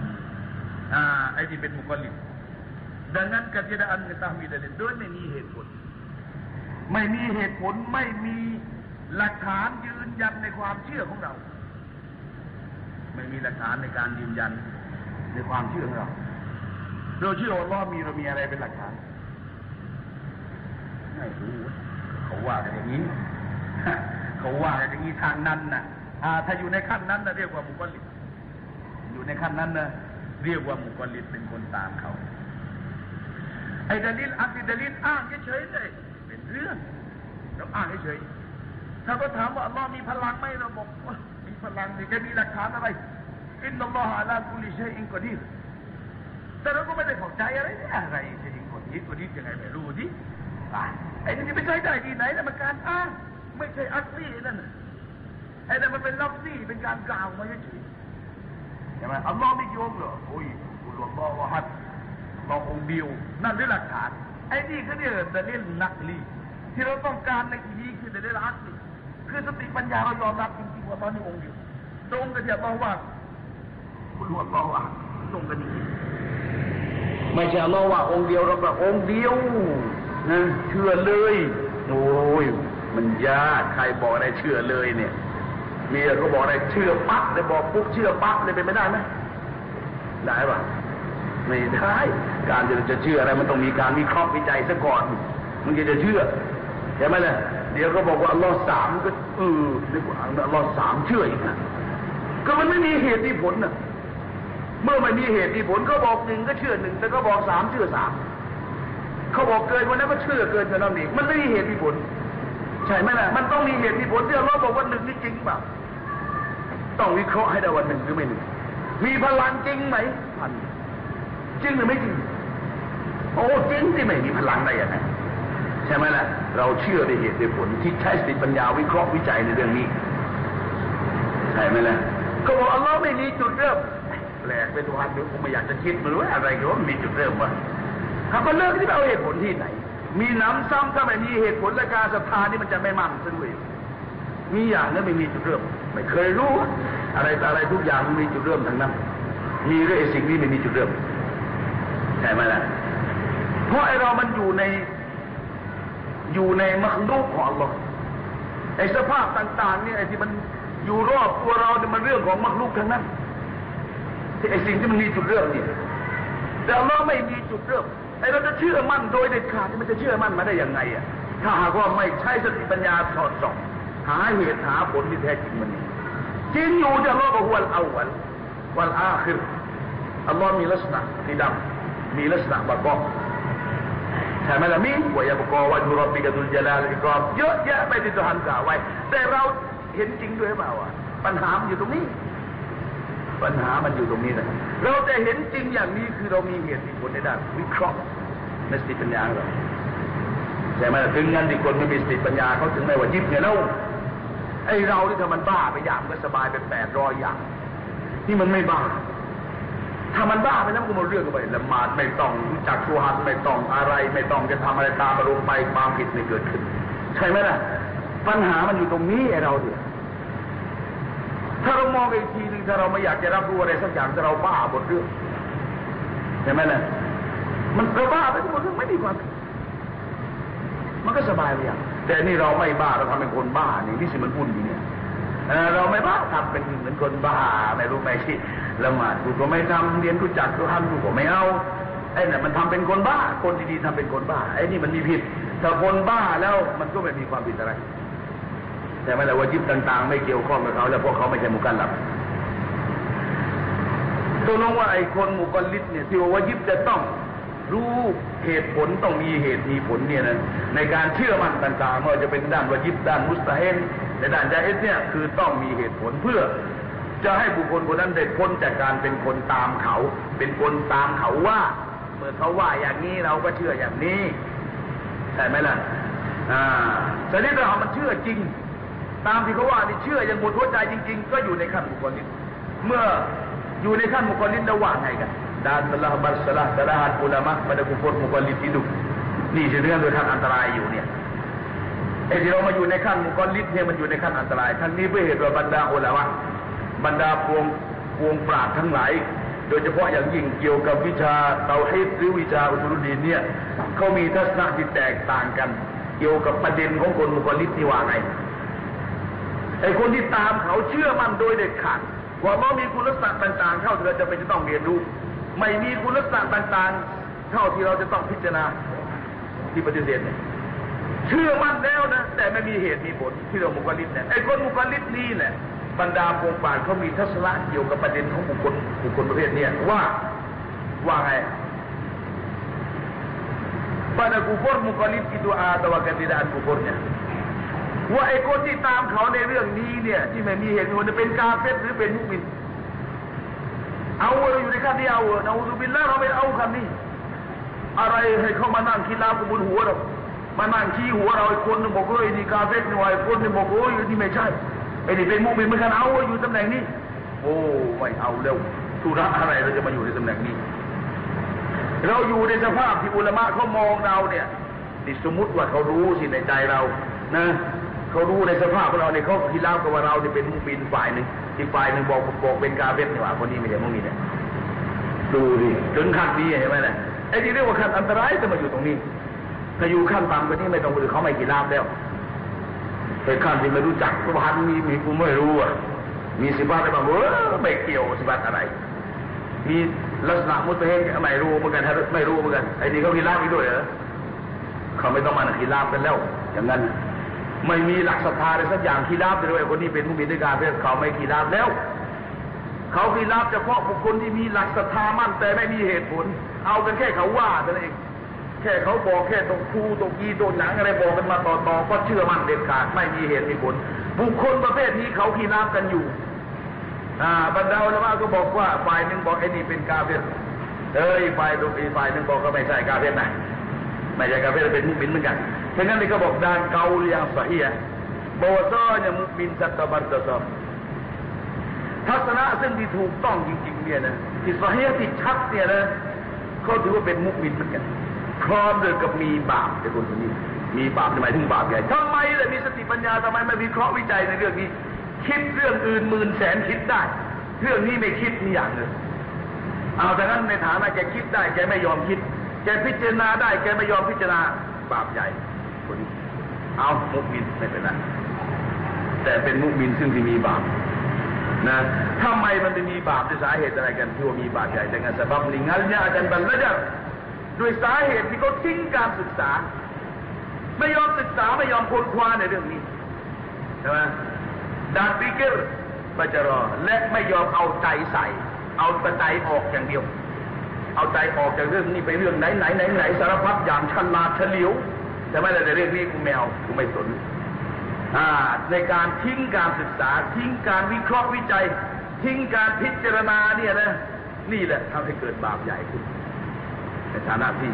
อ่าไอ้ที่เป็นมุกลิมดังนั้นกติดานเงตามีดลินโดยไม่มีเหตุผล ไม่มีเหตุผลไม่มีหลักฐานยืนยันในความเชื่อของเรา ไม่มีหลักฐานในการยืนยันในความเชื่อของเราเราเชื่อว่าลลอมีเรามีอะไรเป็นหลักฐานไม่รู้เขาว่ากันอย่างนี้เขาว่ากันอย่างนี้ทางนั้นน่ะอ่าถ้าอยู่ในขั้นนั้นนะเรียกว่ามุกลิดอยู่ในขั้นนั้นนะเรียกว่ามุกลิดเป็นคนตามเขาไอ้ดลิลอัติดลิลอ้างเฉยๆเลยเป็นเรื่องเราอ้างเฉยๆถ้าก็ถามว่าอัลลอฮ์มีพลังไหมเราบอกว่า พลังนี่แกมีหลักฐานอะไรอินนัลลอฮะอาลากุลิชัยอินกอดีรแต่เราก็ไม่ได้เข้าใจอะไรเนี่ยอะไรจะอินกอดีรกอดีรยังไงไม่รู้ดิไอ้นี่ไม่ใช่ได้ที่ไหนนะมันการอ้างไม่ใช่อัตลี่นั่นน่ะไอ้นั่นมันเป็นลัฟซี่เป็นการกล่าวมาเฉยใช่ไหมอัลลอฮ์ไม่โยงเหรอโอ้ยคุณหลวงพ่อว่าฮัดลององเดียวนั่นด้วยหลักฐานไอ้นี่เขาเรียกดะลิลนักลีที่เราต้องการในที่นี้คือดะลิลอักลี คือสติปัญญาเรายอมรับจริงๆว่าตอนนี้องค์เดียวตรงกันที่อัลลอฮ์ว่าคุณหลวงพ่อว่าตรงกันจริงๆไม่ใช่อัลลอฮ์ว่าองค์เดียวเราแบบองค์เดียวนะเชื่อเลยโอ้ยมันยากใครบอกอะไรเชื่อเลยเนี่ยเมียก็บอกอะไรเชื่อปั๊บเลยบอกปุ๊บเชื่อปั๊บเลยเป็นไม่ได้ไหมได้ปะไม่ได้การจะจะเชื่ออะไรมันต้องมีการวิเคราะห์วิจัยซะก่อนมึงจะจะเชื่อใช่ไหมล่ะ เดี๋ยวก็บอกว่าอัลลอฮ์สามก็เออนึกว่าอัลลอฮ์สามเชื่ออีกนะก็มันไม่มีเหตุมีผลนะเมื่อไม่มีเหตุมีผลก็บอกหนึ่งก็เชื่อหนึ่งแต่ก็บอกสามเชื่อสามเขาบอกเกินวันนั้นก็เชื่อเกินจนนั้นอีกมันไม่มีเหตุมีผล ใช่ไหมล่ะมันต้องมีเหตุมีผลที่เราบอกว่าหนึ่งนี่จริงเปล่าต้องวิเคราะห์ให้ได้ว่าหนึ่งหรือไม่หนึ่งมีพลังจริงไหมพันจริงหรือไม่จริงโอ้จริงที่ไม่มีพลังได้ยังไง ใช่ไหมล่ะ เราเชื่อในเหตุในผลที่ใช้สติปัญญาวิเคราะห์วิจัยในเรื่องนี้ใช่ไหมล่ะก็บอกอัลลอฮ์ไม่มีจุดเริ่มแปลกไปทุกวันเดี๋ยวผมไม่อยากจะคิดมันว่าอะไรก็ว่ามีจุดเริ่มวะเขาก็เลิกที่เอาเหตุผลที่ไหน มีน้ำซ้ำถ้าไม่มีเหตุผลและการศรัทธานี่มันจะไม่มั่นซะด้วยมีอย่างนั้นไม่มีจุดเริ่ม ไม่เคยรู้ อะไรต่อะไรทุกอย่างมันมีจุดเริ่มทั้งนั้น มีเรื่องสิ่งนี้ไม่มีจุดเริ่มใช่ไหมล่ะเพราะไอเรามันอยู่ใน อยู่ในมัคลูกของ Allah ไอ้สภาพต่าง ๆ เนี่ยไอ้ที่มันอยู่รอบตัวเราเนี่ยมันเรื่องของมัคลูกทั้งนั้นที่ไอ้สิ่งที่มันมีจุดเริ่มเนี่ยแต่เราไม่มีจุดเริ่มไอ้เราจะเชื่อมั่นโดยเด็ดขาดมันจะเชื่อมั่นมาได้ยังไงอะถ้าหากว่าไม่ใช้สติปัญญาสอดส่อง หาเหตุหาผลที่แท้จริงมันนี่จริงอยู่จะรอบวันเอาวันวันอาคิรอัลลอฮ์มีลักษณะสีดำมีลักษณะบะกอบ ใช่ไหมล่ะมีวายบกอวันมุรบิกะดุลจลาลิกรอบเยอะแยะไปที่ตุฮันกล่าวไว้ แต่เราเห็นจริงด้วยเปล่าอะปัญหามันอยู่ตรงนี้ ปัญหามันอยู่ตรงนี้นะเราจะเห็นจริงอย่างนี้คือเรามีเหตุผลในด้านวิเคราะห์ในสติปัญญาเราใช่ไหมถึงงั้นที่คนไม่มีสติปัญญาเขาถึงไม่ว่ายิบเนี่ยเราไอเราที่ถ้ามันบ้าไปอย่างก็สบายไปแปดร้อยอย่าง นี่มันไม่บ้า ถ้ามันบ้าไปแล้วมันก็มาเรื่องกันไปละหมาดไม่ต้องจักสุหันไม่ต้องอะไร ไม่ต้องจะทำอะไรตามอารมณ์ไปความผิดไม่เกิดขึ้น ใช่ไหมล่ะ ปัญหามันอยู่ตรงนี้ไอเราเนี่ยถ้าเรามองอีกทีหนึ่งถ้าเราไม่อยากจะรับรู้อะไรสักอย่างถ้าเราบ้าหมดเรื่องใช่ไหมล่ะมันเราบ้าไปทั้งหมดเรื่องไม่มีความผิดมันก็สบายไปอย่างแต่นี่เราไม่บ้าเราทำเป็นคนบ้านี่นี่สิมันอุ่นอยู่เนี่ย เราไม่บ้าทำเป็นเหมือนคนบ้าไม่รู้ไหมที่ละหมาดกูก็ไม่ทำเรียนรู้จักกูทำกูก็ไม่เอาไอ้นี่นมันทำเป็นคนบ้า คนดีๆทำเป็นคนบ้าไอ้นี่มันมีผิดถ้าคนบ้าแล้วมันก็ไม่มีความผิดอะไร แต่ไม่ละวาจิบต่าง ๆ ไม่เกี่ยวข้องกับเขา แล้วพวกเขาไม่ใช่มุกันหลับตัวน้องว่าไอ้คนมุกันลิดเนี่ยที่ว่าวาจิบจะต้องรู้เหตุผลต้องมีเหตุมีผลเนี่ยนะในการเชื่อมั่นต่างๆไม่ว่าจะเป็นด้านวาจิบด้านมุสตาเฮน ในด้านจาเอสเนี่ยคือต้องมีเหตุผลเพื่อ จะให้บุคคลคนนั้นได้พ้นจากการเป็นคนตามเขา เป็นคนตามเขาว่าเมื่อเขาว่าอย่างนี้เราก็เชื่ออย่างนี้ ใช่ไหมล่ะอ่าแต่นี่เรามันเชื่อจริง ตามที่เขาว่านี่เชื่ออย่างหมดหัวใจจริง ๆ ก็อยู่ในขั้นบุคคลนี้เมื่ออยู่ในขั้นบุคคลนี้ระหว่างไงกัน dan telah bersalah salahan ulama pada kufur mukallid hidup นี่คือเรื่องโดยทางอันตรายอยู่เนี่ย ไอ้ที่เรามาอยู่ในขั้นมุกลิดเนี่ยมันอยู่ในขั้นอันตรายทั้งนี้เพื่อเหตุว่าบรรดาอุลามะบรรดาพวงพวงปราดทั้งหลายโดยเฉพาะอย่างยิ่งเกี่ยวกับวิชาเตาฮิดหรือวิชาอุตุรุดีนเนี่ยเขามีทัศนะที่แตกต่างกัน เกี่ยวกับประเด็นของคนมุกลิดที่ว่าไงไอ้คนที่ตามเขาเชื่อมั่นโดยเด็ดขาดว่าเรามีคุณลักษณะต่างๆ เข้าที่เราจะเป็นจะต้องเรียนรู้ ไม่มีคุณลักษณะต่างๆ เท่าที่เราจะต้องพิจารณาที่ปฏิเสธเนี่ย เชื่อมั่นแล้วนะ แต่ไม่มีเหตุมีผลที่เรามุกลิดเนี่ยไอ้คนมุกลิดนี่แหละบรรดาพวงป่านเขามีทัศนะเกี่ยวกับประเด็นของบุคคลบุคคลประเภทเนี้ว่าว่าไง pada kufur mukhalif itu atau ketidakan kufurnya ว่าไอ้คนที่ตามเขาในเรื่องนี้เนี่ย ที่ไม่มีเหตุผลจะเป็นกาเฟตหรือเป็นมุมิน เอาเราอยู่ในขั้นที่เอาเออเอาสุบินแล้วเราไม่เอาขั้นนี้ อะไรให้เขามานั่งคิดลาบบนหัวเรา มานั่งชี้หัวเราไอ้คนหนึงบอกเฮ้ยนี่กาเฟหน่อยคนหนึงบอกโอ้ยนี่ไม่ใช่ไอ้นี่เป็นมุกเป็นเมือนกันเอาอยู่ตำแหน่งนี้ โอ้ไม่เอาแล้วธุระอะไรเราจะมาอยู่ในตำแหน่งนี้ เราอยู่ในสภาพที่อุลมะเขามองเราเนี่ยนี่สมมติว่าเขารู้สิในใจเรานะเขารู้ในสภาพของเราเนี่ยเขาคิดลากับว่าเราเนี่ยเป็นมุบินฝ่ายหนึ่งอีกฝ่ายหนึ่งบอกบอกเป็นกาเฟสนี่หว่าคนนี้ไม่ใช่มุมินเนี่ยดูดิถึงขั้นนี้เห็นไหมเนี่ยไอ้ที่เรียกว่าขั้นอันตรายจะมาอยู่ตรงนี้ ถ้าอยู่ขั้นต่ำกว่านี้ไม่ต้องคือเขาไม่กี่ลาบแล้วไอ้ขั้นที่ไม่รู้จักสุพรรณมีมีกูไม่รู้อะมีสิบาอะไรบ้างเออไม่เกี่ยวสิบาอะไร มีลักษณะมุสลิมไม่รู้เหมือนกันไม่รู้เหมือนกันไอ้นี่เขากีลาบอีกด้วยเหรอเขาไม่ต้องมานักีลาบกันแล้ว อย่างนั้น ไม่มีหลักศรัทธาอะไรสักอย่างกีลาบเลยคนนี้เป็นมุสลิมด้วยการเพื่อเขาไม่กีลาบแล้วเขาคีรับเฉพาะบุคคลที่มีหลักศรัทธามั่นแต่ไม่มีเหตุผล เอากันแค่เขาว่าเท่านั้นเอง แค่เขาบอกแค่ตรงครูตรงกีตรงหนังอะไรบอกกันมาต่อต่อก็เชื่อมั่นเด็ดขาดไม่มีเหตุมีผลบุคคลประเภทนี้เขาคีรับกันอยู่อ่าบรรดาอุลามะก็บอกว่าฝ่ายหนึ่งบอกไอ้นี่เป็นกาเฟรเอ้ยฝ่ายตรงอีฝ่ายหนึ่งบอกก็ไม่ใช่กาเฟรนะไม่ใช่กาเฟรเป็นมุสลิมเหมือนกันฉะนั้นเลยก็บอกดานเกาเรียงสฮียบอกว่าซ้อเนี่ยมุสลิมสัตตบัตตะซอทัศนะซึ่งที่ถูกต้องจริงๆเนี่ยนะที่สาเหตุที่ชัดเนี่ยนะเขาถือว่าเป็นมุกมินเหมือนกัน พร้อมด้วยกับมีบาปแต่คนคนนี้มีบาปหมายถึงบาปใหญ่ทำไมเลยมีสติปัญญาทำไมไม่วิเคราะห์วิจัยในเรื่องนี้ คิดเรื่องอื่นหมื่นแสนคิดได้ เรื่องนี้ไม่คิดนี่อย่างเลยเอาแต่นั้นในฐานะแกคิดได้แกไม่ยอมคิด แกพิจารณาได้แกไม่ยอมพิจารณาบาปใหญ่คนนี้เอามุกมินไม่เป็นไรแต่เป็นมุกมินซึ่งที่มีบาปนะทำไมมันไม่มีบาปด้วยสาเหตุอะไรกันที่ว่ามีบาปใหญ่แต่กันสบับลิงัลยาจันบัลละจั ด้วยสาเหตุที่เขาทิ้งการศึกษา ไม่ยอมศึกษาไม่ยอมค้นคว้าในเรื่องนี้ใช่ไหมดานปิกเกอร์บัจรอและไม่ยอมเอาใจใส่ เอาแต่ใจออกอย่างเดียว เอาใจออกจากเรื่องนี้ไปเรื่องไหนไหนไหนไหนสารพัดอย่างฉลาดเฉลียวแต่ไม่แต่เรื่องนี้กูไม่เอากูไม่สนอ่าในการทิ้งการศึกษา ทิ้งการวิเคราะห์วิจัย ทิ้งการพิจารณาเนี่ยนะนี่แหละทำให้เกิดบาปใหญ่ขึ้น ในฐานะที่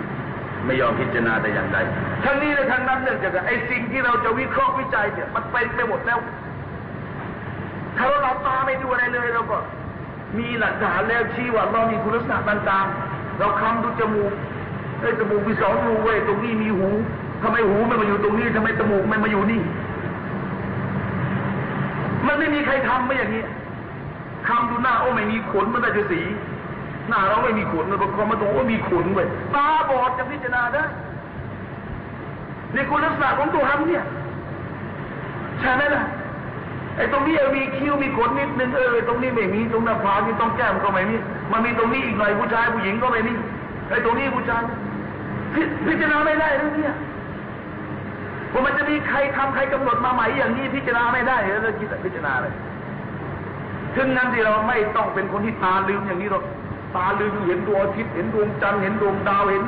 ไม่ยอมพิจารณาแต่อย่างใด ทั้งนี้และทั้งนั้นเนื่องจากไอ้สิ่งที่เราจะวิเคราะห์วิจัยเนี่ยมันเป็นไปหมดแล้ว ถ้าเราหลับตาไม่ดูอะไรเลยเราก็ มีหลักฐานแล้วชี้ว่าเรามีคุณลักษณะต่างๆ เราคำดูจมูกไอ้จมูกมีสองรูเว้ยตรงนี้มีหูทำไมหูไม่มาอยู่ตรงนี้ทำไมจมูกไม่มาอยู่นี่ มันไม่มีใครทำไม่อย่างนี้ทำดูหน้าโอ้ไม่มีขนมันได้จะสี หน้าเราไม่มีขนมันพอมาตรงโอ้มีขนเว้ยตาบอดจะพิจารณาได้ในคุณลักษณะของตัวทำเนี่ยใช่ไหมล่ะไอ้ตรงนี้มีคิ้วมีขนนิดนึงเออตรงนี้ไม่มีตรงหน้าผากนี่ต้องแก้มก็ไม่มีมันมีตรงนี้อีกหน่อยผู้ชายผู้หญิงก็ไม่มีไอ้ตรงนี้ผู้ชายพิจารณาไม่ได้เรื่องนี้ว่ามันจะมีใครทำใครกำหนดมาใหม่อย่างนี้พิจารณาไม่ได้เออคิดพิจารณาเลยถึงนั้นที่เราไม่ต้องเป็นคนที่ตาลืมอย่างนี้หรอก ตาลืมเห็นดวงอาทิตย์เห็นดวงจันทร์เห็นดวงดาวเห็น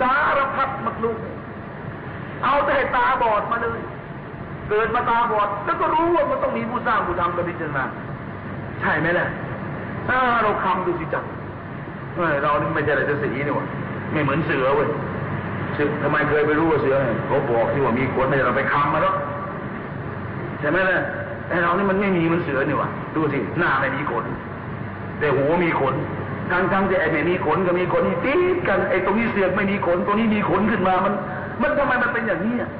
สารพัดมักลุกเอาแต่ตาบอดมาเลย เกิดมาตาบอด แล้วก็รู้ว่ามันต้องมีผู้สร้างผู้ทำกับพิจารณาใช่ไหมล่ะถ้าเราคำดูสิจักเอ้ยเรานี่ไม่ใช่อะไรจะสีนี่หวะไม่เหมือนเสือเว้ยเสือทำไมเคยไปรู้ว่าเสือเขาบอกที่ว่ามีขนไม่ใช่เราไปคำมาแล้วใช่ไหมล่ะไอเรานี่มันไม่มีมันเสือนี่หวะดูสิหน้าไม่มีขนแต่หัวมีขน ทั้งทั้งที่ไอ้ไม่มีขนก็มีขนตีดกันไอ้ตรงนี้เสือกไม่มีขนตรงนี้มีขนขึ้นมามัน มันทำไมมันเป็นอย่างนี้อะ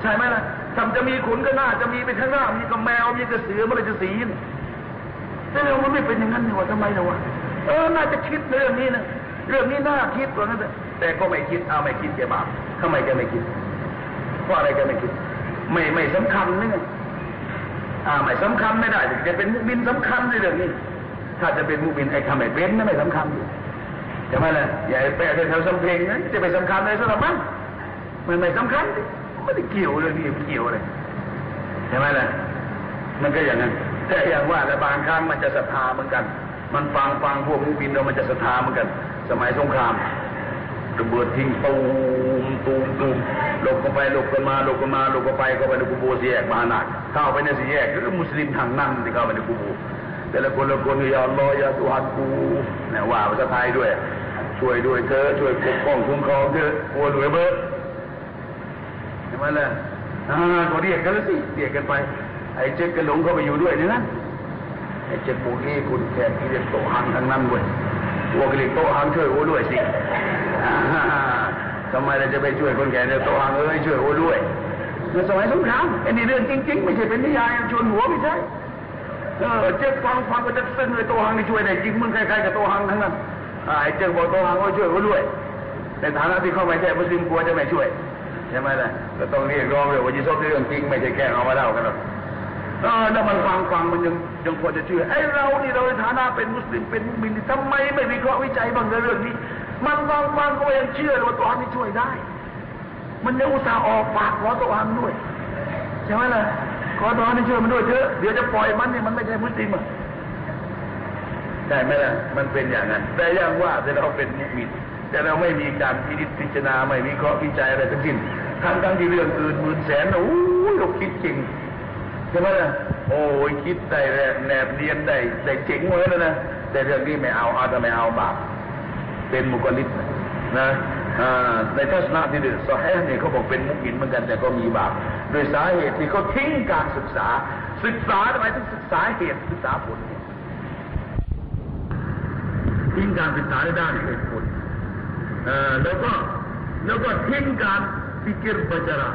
ใช่ไหมล่ะทำจะมีขนก็น่าจะมีไปข้างหน้ามีกับแมวมีกับเสือมื่อไรจะสีนแต่เรามันไม่เป็นอย่างนั้นนี่ว่าทำไมล่ะวะเออน่าจะคิดเรื่องนี้นะเรื่องนี้น่าคิดกว่านั้นแต่ก็ไม่คิดเอาไม่คิดแกบาปทำไมแกไม่คิดเพราะอะไรแกไม่คิด ไม่ไม่สำคัญนี่ไงอ่าไม่สำคัญไม่ได้จะเป็นมุกบินสำคัญในเรื่องนี้ ถ้าจะเป็นมุกบินไอ้ทำไมเป็นนั่นไม่สำคัญใช่ไหมล่ะอย่าไปเอาแถวสำเพ็งนะจะไปสำคัญในสระมันมันไม่สำคัญไม่ได้เกี่ยวเรื่องนี้เกี่ยวเลยใช่ไหมล่ะมันก็อย่างนั้นแต่อย่างว่าแต่บางครั้งมันจะศรัทธาเหมือนกัน มันฟังฟังพวกมุบินเรามันจะศรัทธาเหมือนกัน สมัยสงครามระเบิดทิ้งตูมตูมตูมหลบกันไปหลบกันมาหลบกันมาหลบกันไปเข้าไปในกูโบสี่แยกมหานาคเข้าไปในสี่แยกก็มุสลิมทางนั้นที่เข้าไปในกูโบ แต่ละคนละคนอย่าอัลออย่าตุฮันกูนะว่าภาษาไทยด้วย ช่วยด้วยเธอช่วยปกป้องคุ้มครองเธอโอ้รวยเบิร์ดใช่ไหมล่ะอ่าก็เรียกกันแล้วสิเรียกกันไป ไอ้เจ๊กกระหลงเข้าไปอยู่ด้วยนี่นะไอ้เจ๊กปูนี่คุณแขกที่เรียกโตหังทั้งนั้นเว้ยตัวกเรียกโตหังช่วยโอ้ด้วยสิทำไมเราจะไปช่วยคนแก่เนี่ยโตหังเอ้ยช่วยโอ้ด้วยในสมัยสงครามไอ้นี่เรื่องจริง ๆ ไม่ใช่เป็นนิยายชวนหัวไม่ใช่ เออเจ๊ฟังฟังก็จะซึ้งเลยโตหังนี่ช่วยได้จริงมึงใครๆกับโตหังทั้งนั้นไอ้เจ๊บอกโตหังว่าช่วยโอ้ด้วยในฐานะที่เขาไม่ใช่มุสลิมกลัวจะไม่ช่วยใช่ไหมล่ะก็ต้องเรียกร้องเลยว่ายิซบเรื่องจริงไม่ใช่แกล้งเอามาเล่ากันหรอกเออแล้วมันฟังฟังมันยังยังพอจะเชื่อไอ้เรานี่เราในฐานะเป็นมุสลิมเป็นมุมินทำไมไม่วิเคราะห์วิจัยบ้างในเรื่องนี้ มันฟังฟังก็ยังเชื่อว่าตัวอันนี้ช่วยได้ มันยังอุตส่าห์ออกปากขอตัวอันด้วยใช่ไหมล่ะ ขอตัวอันนี้ช่วยมันด้วยเถอะเดี๋ยวจะปล่อยมันเนี่ยมันไม่ใช่มุสลิมอะได้ไหมล่ะมันเป็นอย่างนั้น แต่อย่างว่าแต่เราเป็นมุมินแต่เราไม่มีการพิจิตพิจารณาไม่มีข้อวิจัยอะไรทั้งสิ้นทั้งทั้งที่เรื่องอื่นหมื่นแสนนะโอ้ยเราคิดจริงใช่ไหมล่ะโอ้ยคิดได้แนบแนบเรียนได้ได้เจ๋งเหมือนกันนะแต่เรื่องนี้ไม่เอาเอาแต่ไม่เอาบาปเป็นมุกลิศนะ ในทัศนะที่เดือดซอแฮเนี่ยเขาบอกเป็นมุกินเหมือนกันแต่ก็มีบาปโดยสาเหตุที่เขาทิ้งการศึกษา ศึกษาหมายถึงศึกษาเหตุศึกษาผลทิ้งการศึกษาในด้านเหตุผลแล้วก็แล้วก็ทิ้งการพิจิรปัจจาระ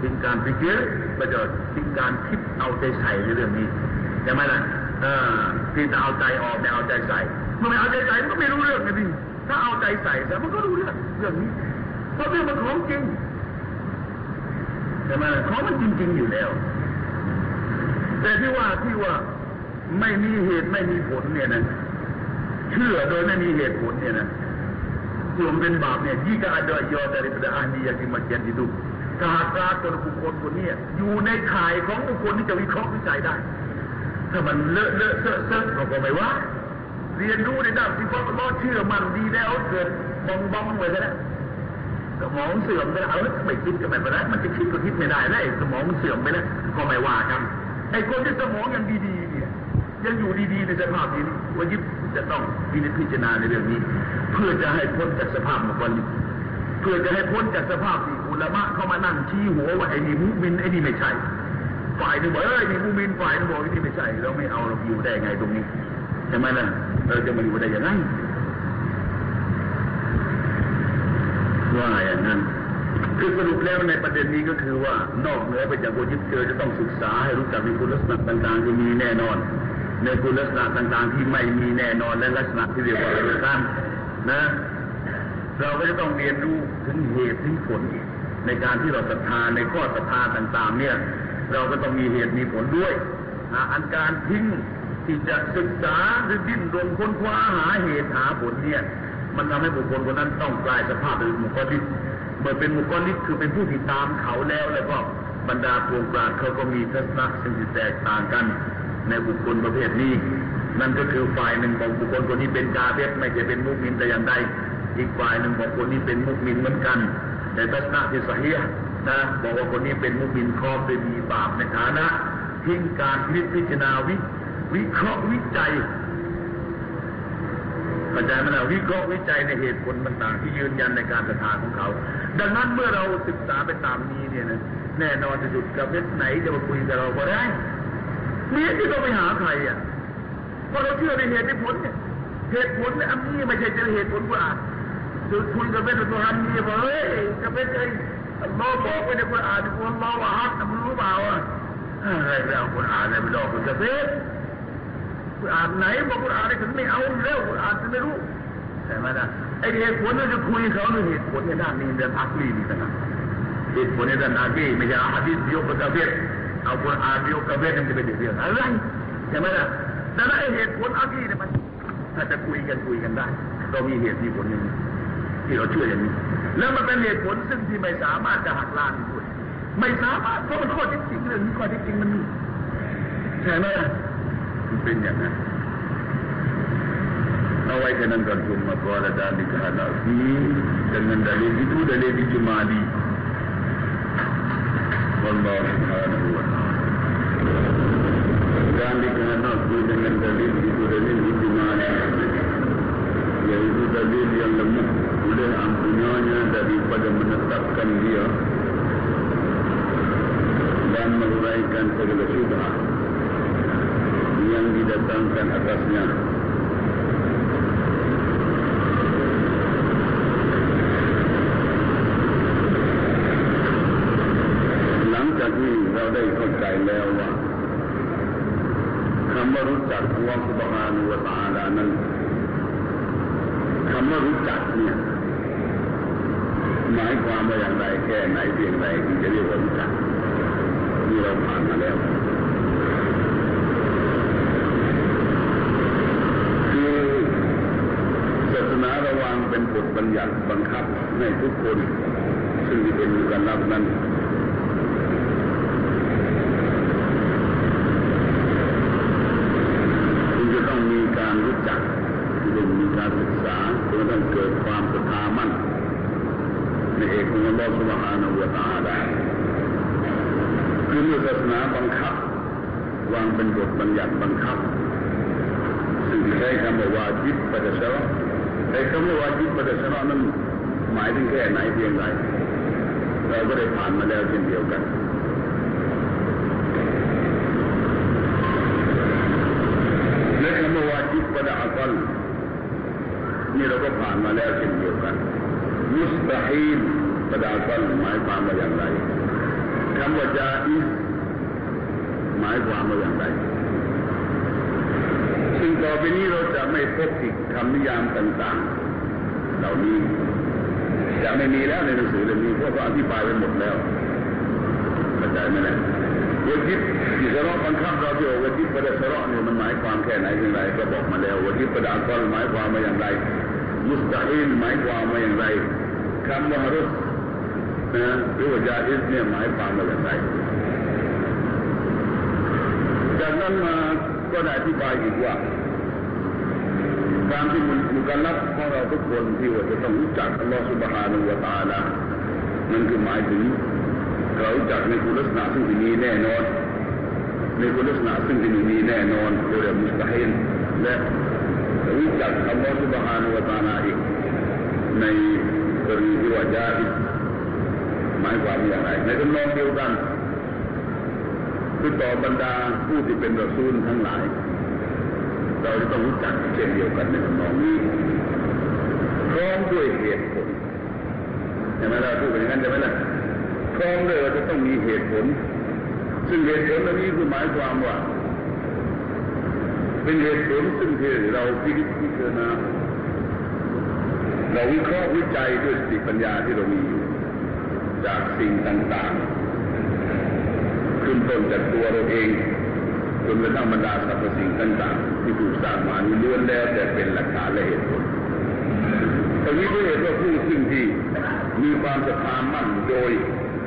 ทิ้งการพิจิรปัจจาระทิ้งการคิดเอาใจใส่ในเรื่องนี้ใช่ไหมล่ะที่จะเอาใจออกไม่เอาใจใส่เมื่อไม่เอาใจใส่มันก็ไม่รู้เรื่องไงพี่ ถ้าเอาใจใส่แต่มันก็รู้เรื่องเรื่องนี้เพราะเรื่องมันของจริงใช่ไหมของมันจริง ๆ อยู่แล้ว แต่ที่ว่าที่ว่าไม่มีเหตุไม่มีผลเนี่ยนะเชื่อโดยไม่มีเหตุผลเนี่ยนะรวมเป็นบาปเนี่ยยี่กาดอยอด dari pada ahli yang dimakian itu ถ้าหากปรากฏบุคคลคนนี้อยู่ในข่ายของบุคคลที่จะวิเคราะห์วิจัยได้ ถ้ามันเลอะเลอะเซอะเซอะเราก็ไม่ว่า เรียนรู้ในด้านที่ว่าล้อเชื่อมันดีแล้วเกิดบองบองไปแล้สมองเสื่อมไปแล้วเออไม่คิดก็ไม่เป็นไรมันจะคิดก็คิดไม่ได้แล้วไอ้สมองมันเสื่อมไปแล้วก็ไม่ว่ากันไอ้คนที่สมองยังดีๆเนี่ยยังอยู่ดีๆในสภาพนี้วันนี้จะต้องพิจพิจารณาในเรื่องนี้ เพื่อจะให้พ้นจากสภาพของคนนี้เพื่อจะให้พ้นจากสภาพที่อุลามะเข้ามานั่งชี้หัวว่าไอ้นี่มุมินไอ้นี่ไม่ใช่ฝ่ายหนึ่งบอกเอ้ยนี่มุมินฝ่ายหนึ่งบอกไอ้นี่ไม่ใช่เราไม่เอาเราอยู่ได้ไงตรงนี้ ช่ไหมล่ะเราจะมาอยู่ได้ยังไงว่าอย่างนั้น คือสรุปแล้วในประเด็นนี้ก็คือว่านอกเหนือไปจากบทยึดเจอจะต้องศึกษาให้รู้จักในคุณลักษณะต่างๆที่มีแน่นอน ในคุณลักษณะต่างๆ ที่ไม่มีแน่นอนและลักษณะที่เรียกว่าเรื่องกันนะ เราก็จะต้องเรียนรู้ถึงเหตุถึงผลในการที่เราศรัทธาในข้อศรัทธาต่างๆ เนี่ย เราก็ต้องมีเหตุมีผลด้วยอันการทิ้ง ที่จะศึกษาหรือดิ้นรนค้นคว้าหาเหตุหาผลเนี่ย มันทำให้บุคคลคนนั้นต้องกลายสภาพเป็นมุกลิศเมื่อเป็นมุกลิศคือเป็นผู้ที่ตามเขาแล้วแล้วก็บรรดาพวงปราชเขาก็มีทัศนะซึ่แตกต่างกัน ในบุคคลประเภทนี้ นั่นก็คือฝ่ายหนึ่งของบุคคลคนนี้เป็นกาเบสไม่ใช่เป็นมุกมินแต่อย่างใดอีกฝ่ายหนึ่งของคนนี้เป็นมุกมินเหมือนกันแต่ทัศนะที่สฮียห์นะบอกว่าคนนี้เป็นมุกมินครอบด้วยมีบาปในฐานะทิ้งการพิจพิจารณาวิ วิเคราะห์วิจัยเข้าใจไหมล่ะวิเคราะห์วิจัยในเหตุผลต่างๆที่ยืนยันในการศรัทธาของเขา ดังนั้นเมื่อเราศึกษาไปตามนี้เนี่ยนะแน่นอนที่สุดกับเว็บไหนจะมาคุยกับเราก็ได้เมียที่ต้องไปหาใครอะเพราะเราเชื่อในเหตุในผลเนี่ยเหตุผลเนี่ยอันนี้ไม่ใช่จะเหตุผลกุรอานคือคุยกับเว็บตัวฮันนี่บอกเฮ้ยกับเว็บไอ้อัลอฮ์บอกไว้ในกุรอานว่าอัลลอฮ์วะฮัดนะมึงรู้เปล่าอะอะไรไปเอากุรอานอะไรไปหลอกคนกับเว็บุรอานไหนบอกกุรอานอะไรถึงไม่เอาแล้วกุรอานฉันไม่รู้ใช่ไหมนะไอเหตุผลเราจะคุยเขาในเหตุผลในด้านนี้เรื่องอักลีนี่ต่างหากเหตุผลในด้านอากีไม่ใช่อาดิษยกกระเบียดเอากุรอานยกกระเบียดมันจะเป็นเรื่องอะไรใช่ไหมล่ะดังนั้นไอเหตุผลอากีเนี่ยมันถ้าจะคุยกันคุยกันได้เรามีเหตุมีผลอย่างนี้ที่เราชื่ออย่างนี้ แล้วมันเป็นเหตุผลซึ่งที่ไม่สามารถจะหักล้างด้วยไม่สามารถเพราะมันข้อเท็จจริงเรื่องนี้ข้อเท็จจริงมันมีใช่ไหมล่ะ มเป็นอย่างนั้นเอาไว้แค่นั้นก็ถูกมาตัวละดานิการนาทีดังนั้นดาเลดิทูดาเลดิจุมาดีวันบอสขานหัวดานิการนาทีดังนั้นดาเลดิทูดาเลดิจุมาดีอย่าอิทูดาเลดิอัลลัมอุลเลาะห์อัมบุญานะดาริฟะดามันตักกันเดียดันมาดูรายการสกุลสุดา yang didatangkan atasnya. Hãy subscribe cho kênh Ghiền Mì Gõ Để không bỏ lỡ những video hấp dẫn คำว่ารู้จักอัลลอฮฺสุบฮานุตาลานั้นคำว่ารู้จักเนี่ยหมายความว่าอย่างไรแค่ไหนเพียงไรถึงจะเรียกว่ารู้จักนี่เราผ่านมาแล้ว คือศาสนาระวัง เป็นบทบัญญัติบังคับให้ทุกคน ซึ่งมีเป็นกันรับนั้นคุณจะต้องมีการรู้จักหนึ่งมีการศึกษาจนกระทั่งเกิดความศรัทธามั่นในเอกของอัลลอฮฺสุบฮานาอูตาลาคือเมื่อศาสนาบังคับ วางเป็นบทบัญญัติบังคับ ซึ่งใช้คำว่าวาจิบปัจจระไอ้คำว่าวาจิบปัจจระ นั้นหมายถึงแค่ไหนเพียงไรเราก็ได้ผ่านมาแล้วเช่นเดีย ซึ่งต่อไปนี้เราจะไม่พบอีกคำนิยามต่างๆ เหล่านี้จะไม่มีแล้วในหนังสือเล่มนี้เพราะว่าอธิบายไปหมดแล้วเข้าใจไหมล่ะวจิตที่สระบังคับเราที่ว่าวจิตประเดสระนี่มันหมายความแค่ไหนอย่างไรก็บอกมาแล้ววจิตประดากรหมายความมาอย่างไร มุสตาฮินหมายความมาอย่างไรคำว่ารุสนะหรือว่าจาอิสเนี่ยหมายความมาอย่างไร จากนั้นมา ก็ได้อธิบายอีกว่า การที่มุกันรับของเราทุกคนที่ว่าจะต้องรู้จักอัลลอฮฺสุบฮานุวาตาละนั่นคือหมายถึงเรารู้จักในคุณลักษณะซึ่งมีแน่นอน ในคุณลักษณะซึ่งมีแน่นอนโดยมุสตาฮินและรู้จักอัลลอฮฺสุบฮานุวาตาละอีกในกรณีที่ว่าจะหมายความอย่างไรในจำนองเดียวกัน คือต่อบรรดาผู้ที่เป็นรอซูลทั้งหลาย เราจะต้องรู้จักเช่นเดียวกันในทำนองนี้พร้อมด้วยเหตุผลใช่ไหมล่ะพูดอย่างนั้นใช่ไหมล่ะพร้อมเลยว่าจะต้องมีเหตุผล ซึ่งเหตุผลอันนี้คือหมายความว่า เป็นเหตุผลซึ่งที่เราพิพิจารณาเราวิเคราะห์วิจัยด้วยสติปัญญาที่เรามีอยู่ จากสิ่งต่างๆ ขึ้นต้นจากตัวเราเองจนกระทั่งบรรดาสรรพสิ่งต่างๆที่ถูกสร้างมานี้ล้วนแล้วแต่เป็นหลักฐานและเหตุผลตรงนี้ด้วยเหตุว่าผู้ซึ่งที่มีความศรัทธามั่นโดย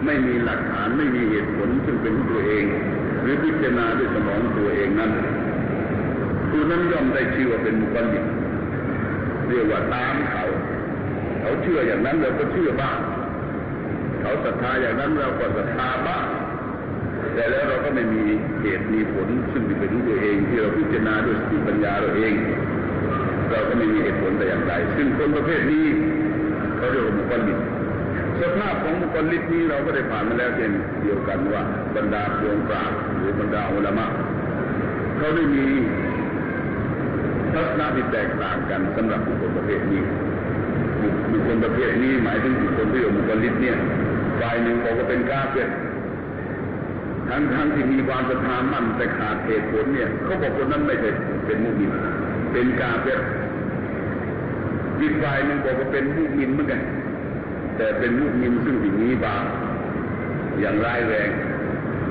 ไม่มีหลักฐานไม่มีเหตุผลซึ่งเป็นตัวเอง หรือพิจารณาด้วยสมองตัวเองนั้นผู้นั้นย่อมได้ชื่อว่าเป็นมุกลิเรียกว่าตามเขาเขาเชื่ออย่างนั้นเราก็เชื่อบ้าง เขาศรัทธาอย่างนั้นเราก็ศรัทธาบ้าง แต่แล้วเราก็ไม่มีเหตุมีผลซึ่งเป็นตัวเอง ที่เราพิจารณาด้วยสติปัญญาเราเอง เราก็ไม่มีเหตุผลแต่อย่างใดซึ่งคนประเภทนี้เขาเรียกว่ามุกลิสภาพของบุคคลิกนี้เราก็ได้ผ่านมาแล้วเช่นเดียวกันว่าบรรดาดวงปราบหรือบรรดาอุลามะเขาได้มีทัศนะที่แตกต่างกันสำหรับบุคคลประเภทนี้บุคคลประเภทนี้หมายถึงบุคคลที่อยู่บุคลิกเนี่ยฝ่ายหนึ่งบอกว่าเป็นกาเฟ่ ทั้งทั้งที่มีความศรัทธามั่นแต่ขาดเหตุผลเนี่ยเขาบอกคนนั้นไม่ใช่เป็นมุมินเป็นกาเฟ่อีกฝ่ายหนึ่งบอกว่าเป็นมุมินเหมือนกันแต่เป็นมุมินซึ่งสิ่งนี้บาปอย่างร้ายแรง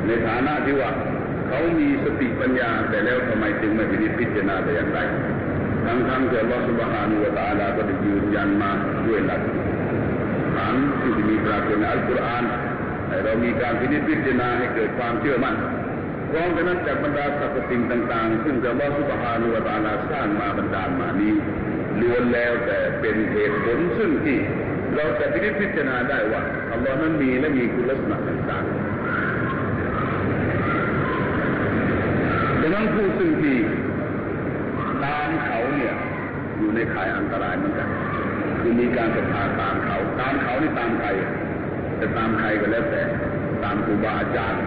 ในฐานะที่ว่าเขามีสติปัญญาแต่แล้วทำไมจึงไม่พิพิจารณาแต่อย่างไรทั้งทั้งที่ลอสุบฮานุวตาลาก็ได้ยืนยันมาด้วยหลักฐานที่มีปรากฏในอัลกุรอาน เรามีการพิพิจารณาให้เกิดความเชื่อมั่นพร้อมกันนั้นจากบรรดาสรรพสิ่งต่างๆ ซึ่งอัลลอฮฺสุบฮานุวตาลาสร้างมาบรรดามานี้ล้วนแล้วแต่เป็นเหตุผลซึ่งที่เราจะพิพิจารณาได้ว่าอัลลอฮ์นั้นมีและมีคุณลักษณะต่างๆดดังนั้นผู้ซึ่งที่ตามเขาเนี่ยอยู่ในข่ายอันตรายเหมือนกัน คือมีการศรัทธาตามเขา ตามเขานี่ตามใคร จะตามใครก็แล้วแต่ ตามครูบาอาจารย์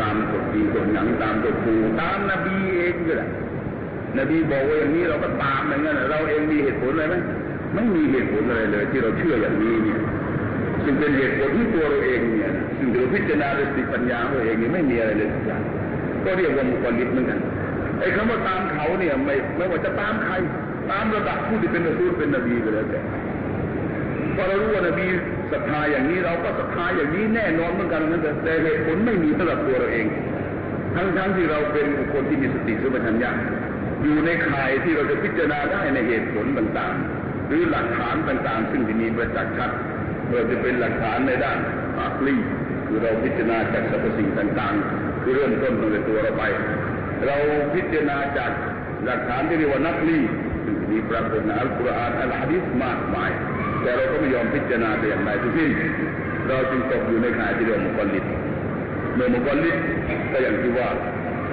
ตามกฎดีกฎหนังตามกฎครูตามนบีเองก็แหละนบีบอกว่าอย่างนี้เราก็ตามอย่างนั้นเราเองมีเหตุผลอะไรไหมไม่มีเหตุผลอะไรเลย ที่เราเชื่ออย่างนี้เนี่ยซึ่งเป็นเหตุผลที่ตัวเราเองเนี่ยซึ่งเราพิจารณาด้วยสติปัญญาตัวเองเนี่ยไม่มีอะไรเลยทุกอย่างก็เรียกว่ามุคลิดเหมือนกันไอ้คำว่าตามเขาเนี่ยไม่ไม่ว่าจะตามใคร ตามระดับผู้ที่เป็นนบีเป็นนบีก็แล้วแต่พอเรารู้ว่านบี ศรัทธาอย่างนี้เราก็ศรัทธาอย่างนี้แน่นอนเหมือนกันนั้นแต่เหตุผลไม่มีสำหรับตัวเราเอง ทั้งทั้งที่เราเป็นบุคคลที่มีสติสัมปชัญญะอยู่ในข่ายที่เราจะพิจารณาได้ในเหตุผลต่างๆ หรือหลักฐานต่างๆ ซึ่งที่มีประจักษ์ชัดเมื่อจะเป็นหลักฐานในด้านอัคลีคือเราพิจารณาจากสรรพสิ่งต่างๆ คือเริ่มต้นตั้งแต่ตัวเราไป เราพิจารณาจากหลักฐานที่เรียกว่านักลีซึ่งมีปรากฏในอัลกุรอานอัลฮะดีษมากมาย แต่เราก็ไม่ยอมพิจารณาแต่อย่างใดทั้งสิ้นเราจึงตกอยู่ในข่ายที่เรียกว่ามุกลิดเมื่อมุกลิดก็อย่างที่ว่า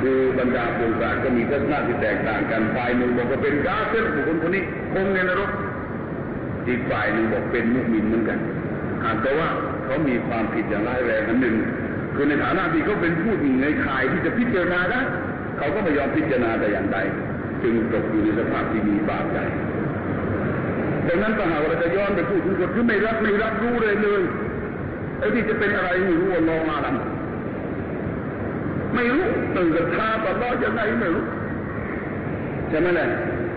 คือบรรดาปุษาก็มีทัศนะที่แตกต่างกันฝ่ายหนึ่งบอกว่าเป็นกาเฟรบุคคลคนนี้คงในนรกอีกฝ่ายหนึ่งบอกเป็นมุสลิมเหมือนกันหากแต่ว่าเขามีความผิดอย่างร้ายแรงอันหนึ่งคือในฐานะที่เขาเป็นผู้หนึ่งในข่ายที่จะพิจารณาได้เขาก็ไม่ยอมพิจารณาแต่อย่างใดจึงตกอยู่ในสภาพที่มีบาปใจ ดังนั้นถ้าหากเราจะย้อนไปพูดถึงคนที่ไม่รับไม่รับรู้เลยเลยไอ้ที่จะเป็นอะไรไม่รู้ว่าลองอาลัมไม่รู้ตื่นกับทาต่อรอดยังไงไม่รู้ใช่ไหมล่ะ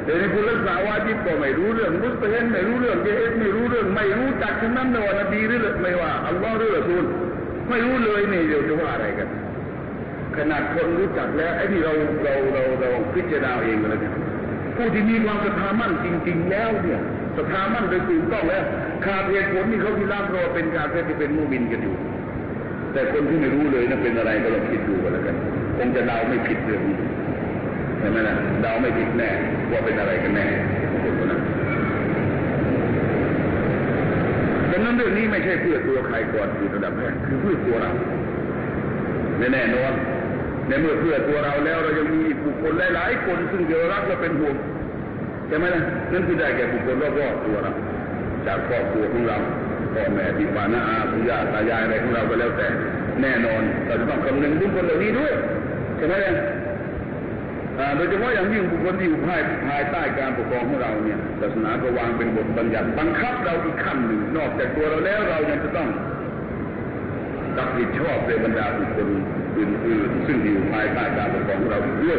เดี๋ยวนี้คุณรักษาวาจิบก็ไม่รู้เรื่องมุสลิมไม่รู้เรื่องเจเอสไม่รู้เรื่อง ไม่รู้จักทั้งนั้นไม่ว่านบีหรือไม่ว่าอัลลอฮ์หรือรอซูลไม่รู้เลยนี่เดี๋ยวจะว่าอะไรกันขนาดคนรู้จักแล้วไอ้ที่เราเราเราเราพิจารณาเองกันเลยเนี่ยผู้ที่มีความศรัทธามั่นจริง ๆ แล้วเนี่ย ศรัทธามั่นโดยถูกต้องแล้วขาดเหตุผลที่เขาที่รับรอเป็นการที่เป็นมูมินกันอยู่ แต่คนที่ไม่รู้เลยนั่นเป็นอะไรก็ลองคิดดูกันแล้วกันคงจะเดาไม่ผิดเรื่องนี้ใช่ไหมล่ะเดาไม่ผิดแน่ว่าเป็นอะไรกันแน่คนคนนั้นดังนั้นเรื่องนี้ไม่ใช่เพื่อตัวใครก่อนคือระดับแรกคือเพื่อตัวเราแน่นอนในเมื่อเพื่อตัวเราแล้วเรายังมีบุคคลหลาย ๆ คนซึ่งเรารักและเป็นห่วง ใช่ไหมล่ะนั่นคือได้แก่บุคคลรอบๆตัวเราจากครอบครัวของเราพ่อแม่พี่ป้าน้าอาคุณย่าตายายอะไรของเราก็แล้วแต่ แน่นอนเราจะต้องคำนึงถึงคนเหล่านี้ด้วยใช่ไหมล่ะโดยเฉพาะอย่างยิ่งบุคคลที่อยู่ภายภายใต้การปกครองของเราเนี่ยศาสนาก็วางเป็นบทบัญญัติบังคับเราอีกขั้นหนึ่งนอกจากตัวเราแล้วเรายังจะต้องรับผิดชอบในบรรดาบุคคลอื่นๆซึ่งอยู่ภายใต้การปกครองของเราด้วย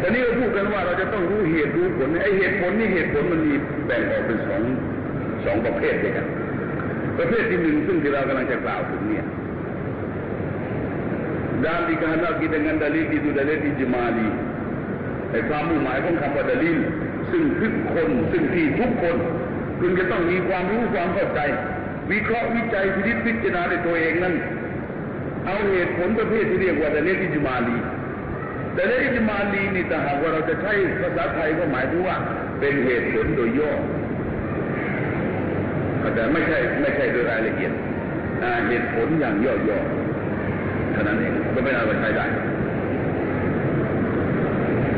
ต่นี้เราพูดกันว่าเราจะต้องรู้เหตุรู้ผลไอ้เหตุผลนี่เหตุผลมันมีแบ่งออกเป็นสองสองประเภทด้วยกัน ประเภทที่หนึ่งซึ่งที่เรากำลังจะกล่าวถึงเนี่ย dan dikehendaki dengan dalil itu dalil ijmali ไอ้ความมุ่งหมายของคำว่าดลิลซึ่งทุกคนซึ่งที่ทุกคนคุณจะต้องมีความรู้ความเข้าใจ วิเคราะห์วิจัยพิจิตพิจารณาในตัวเองนั้น เอาเหตุผลประเภทที่เรียกว่าดลิลอิจมาลี ดลิลอิจมาลีนี่แต่หากว่าเราจะใช้ภาษาไทยก็หมายถึงว่า เป็นเหตุผลโดยย่อแต่ไม่ใช่ไม่ใช่โดยรายละเอียดเหตุผลอย่างย่อๆเท่านั้นเองก็ไม่น่าจะใช้ได้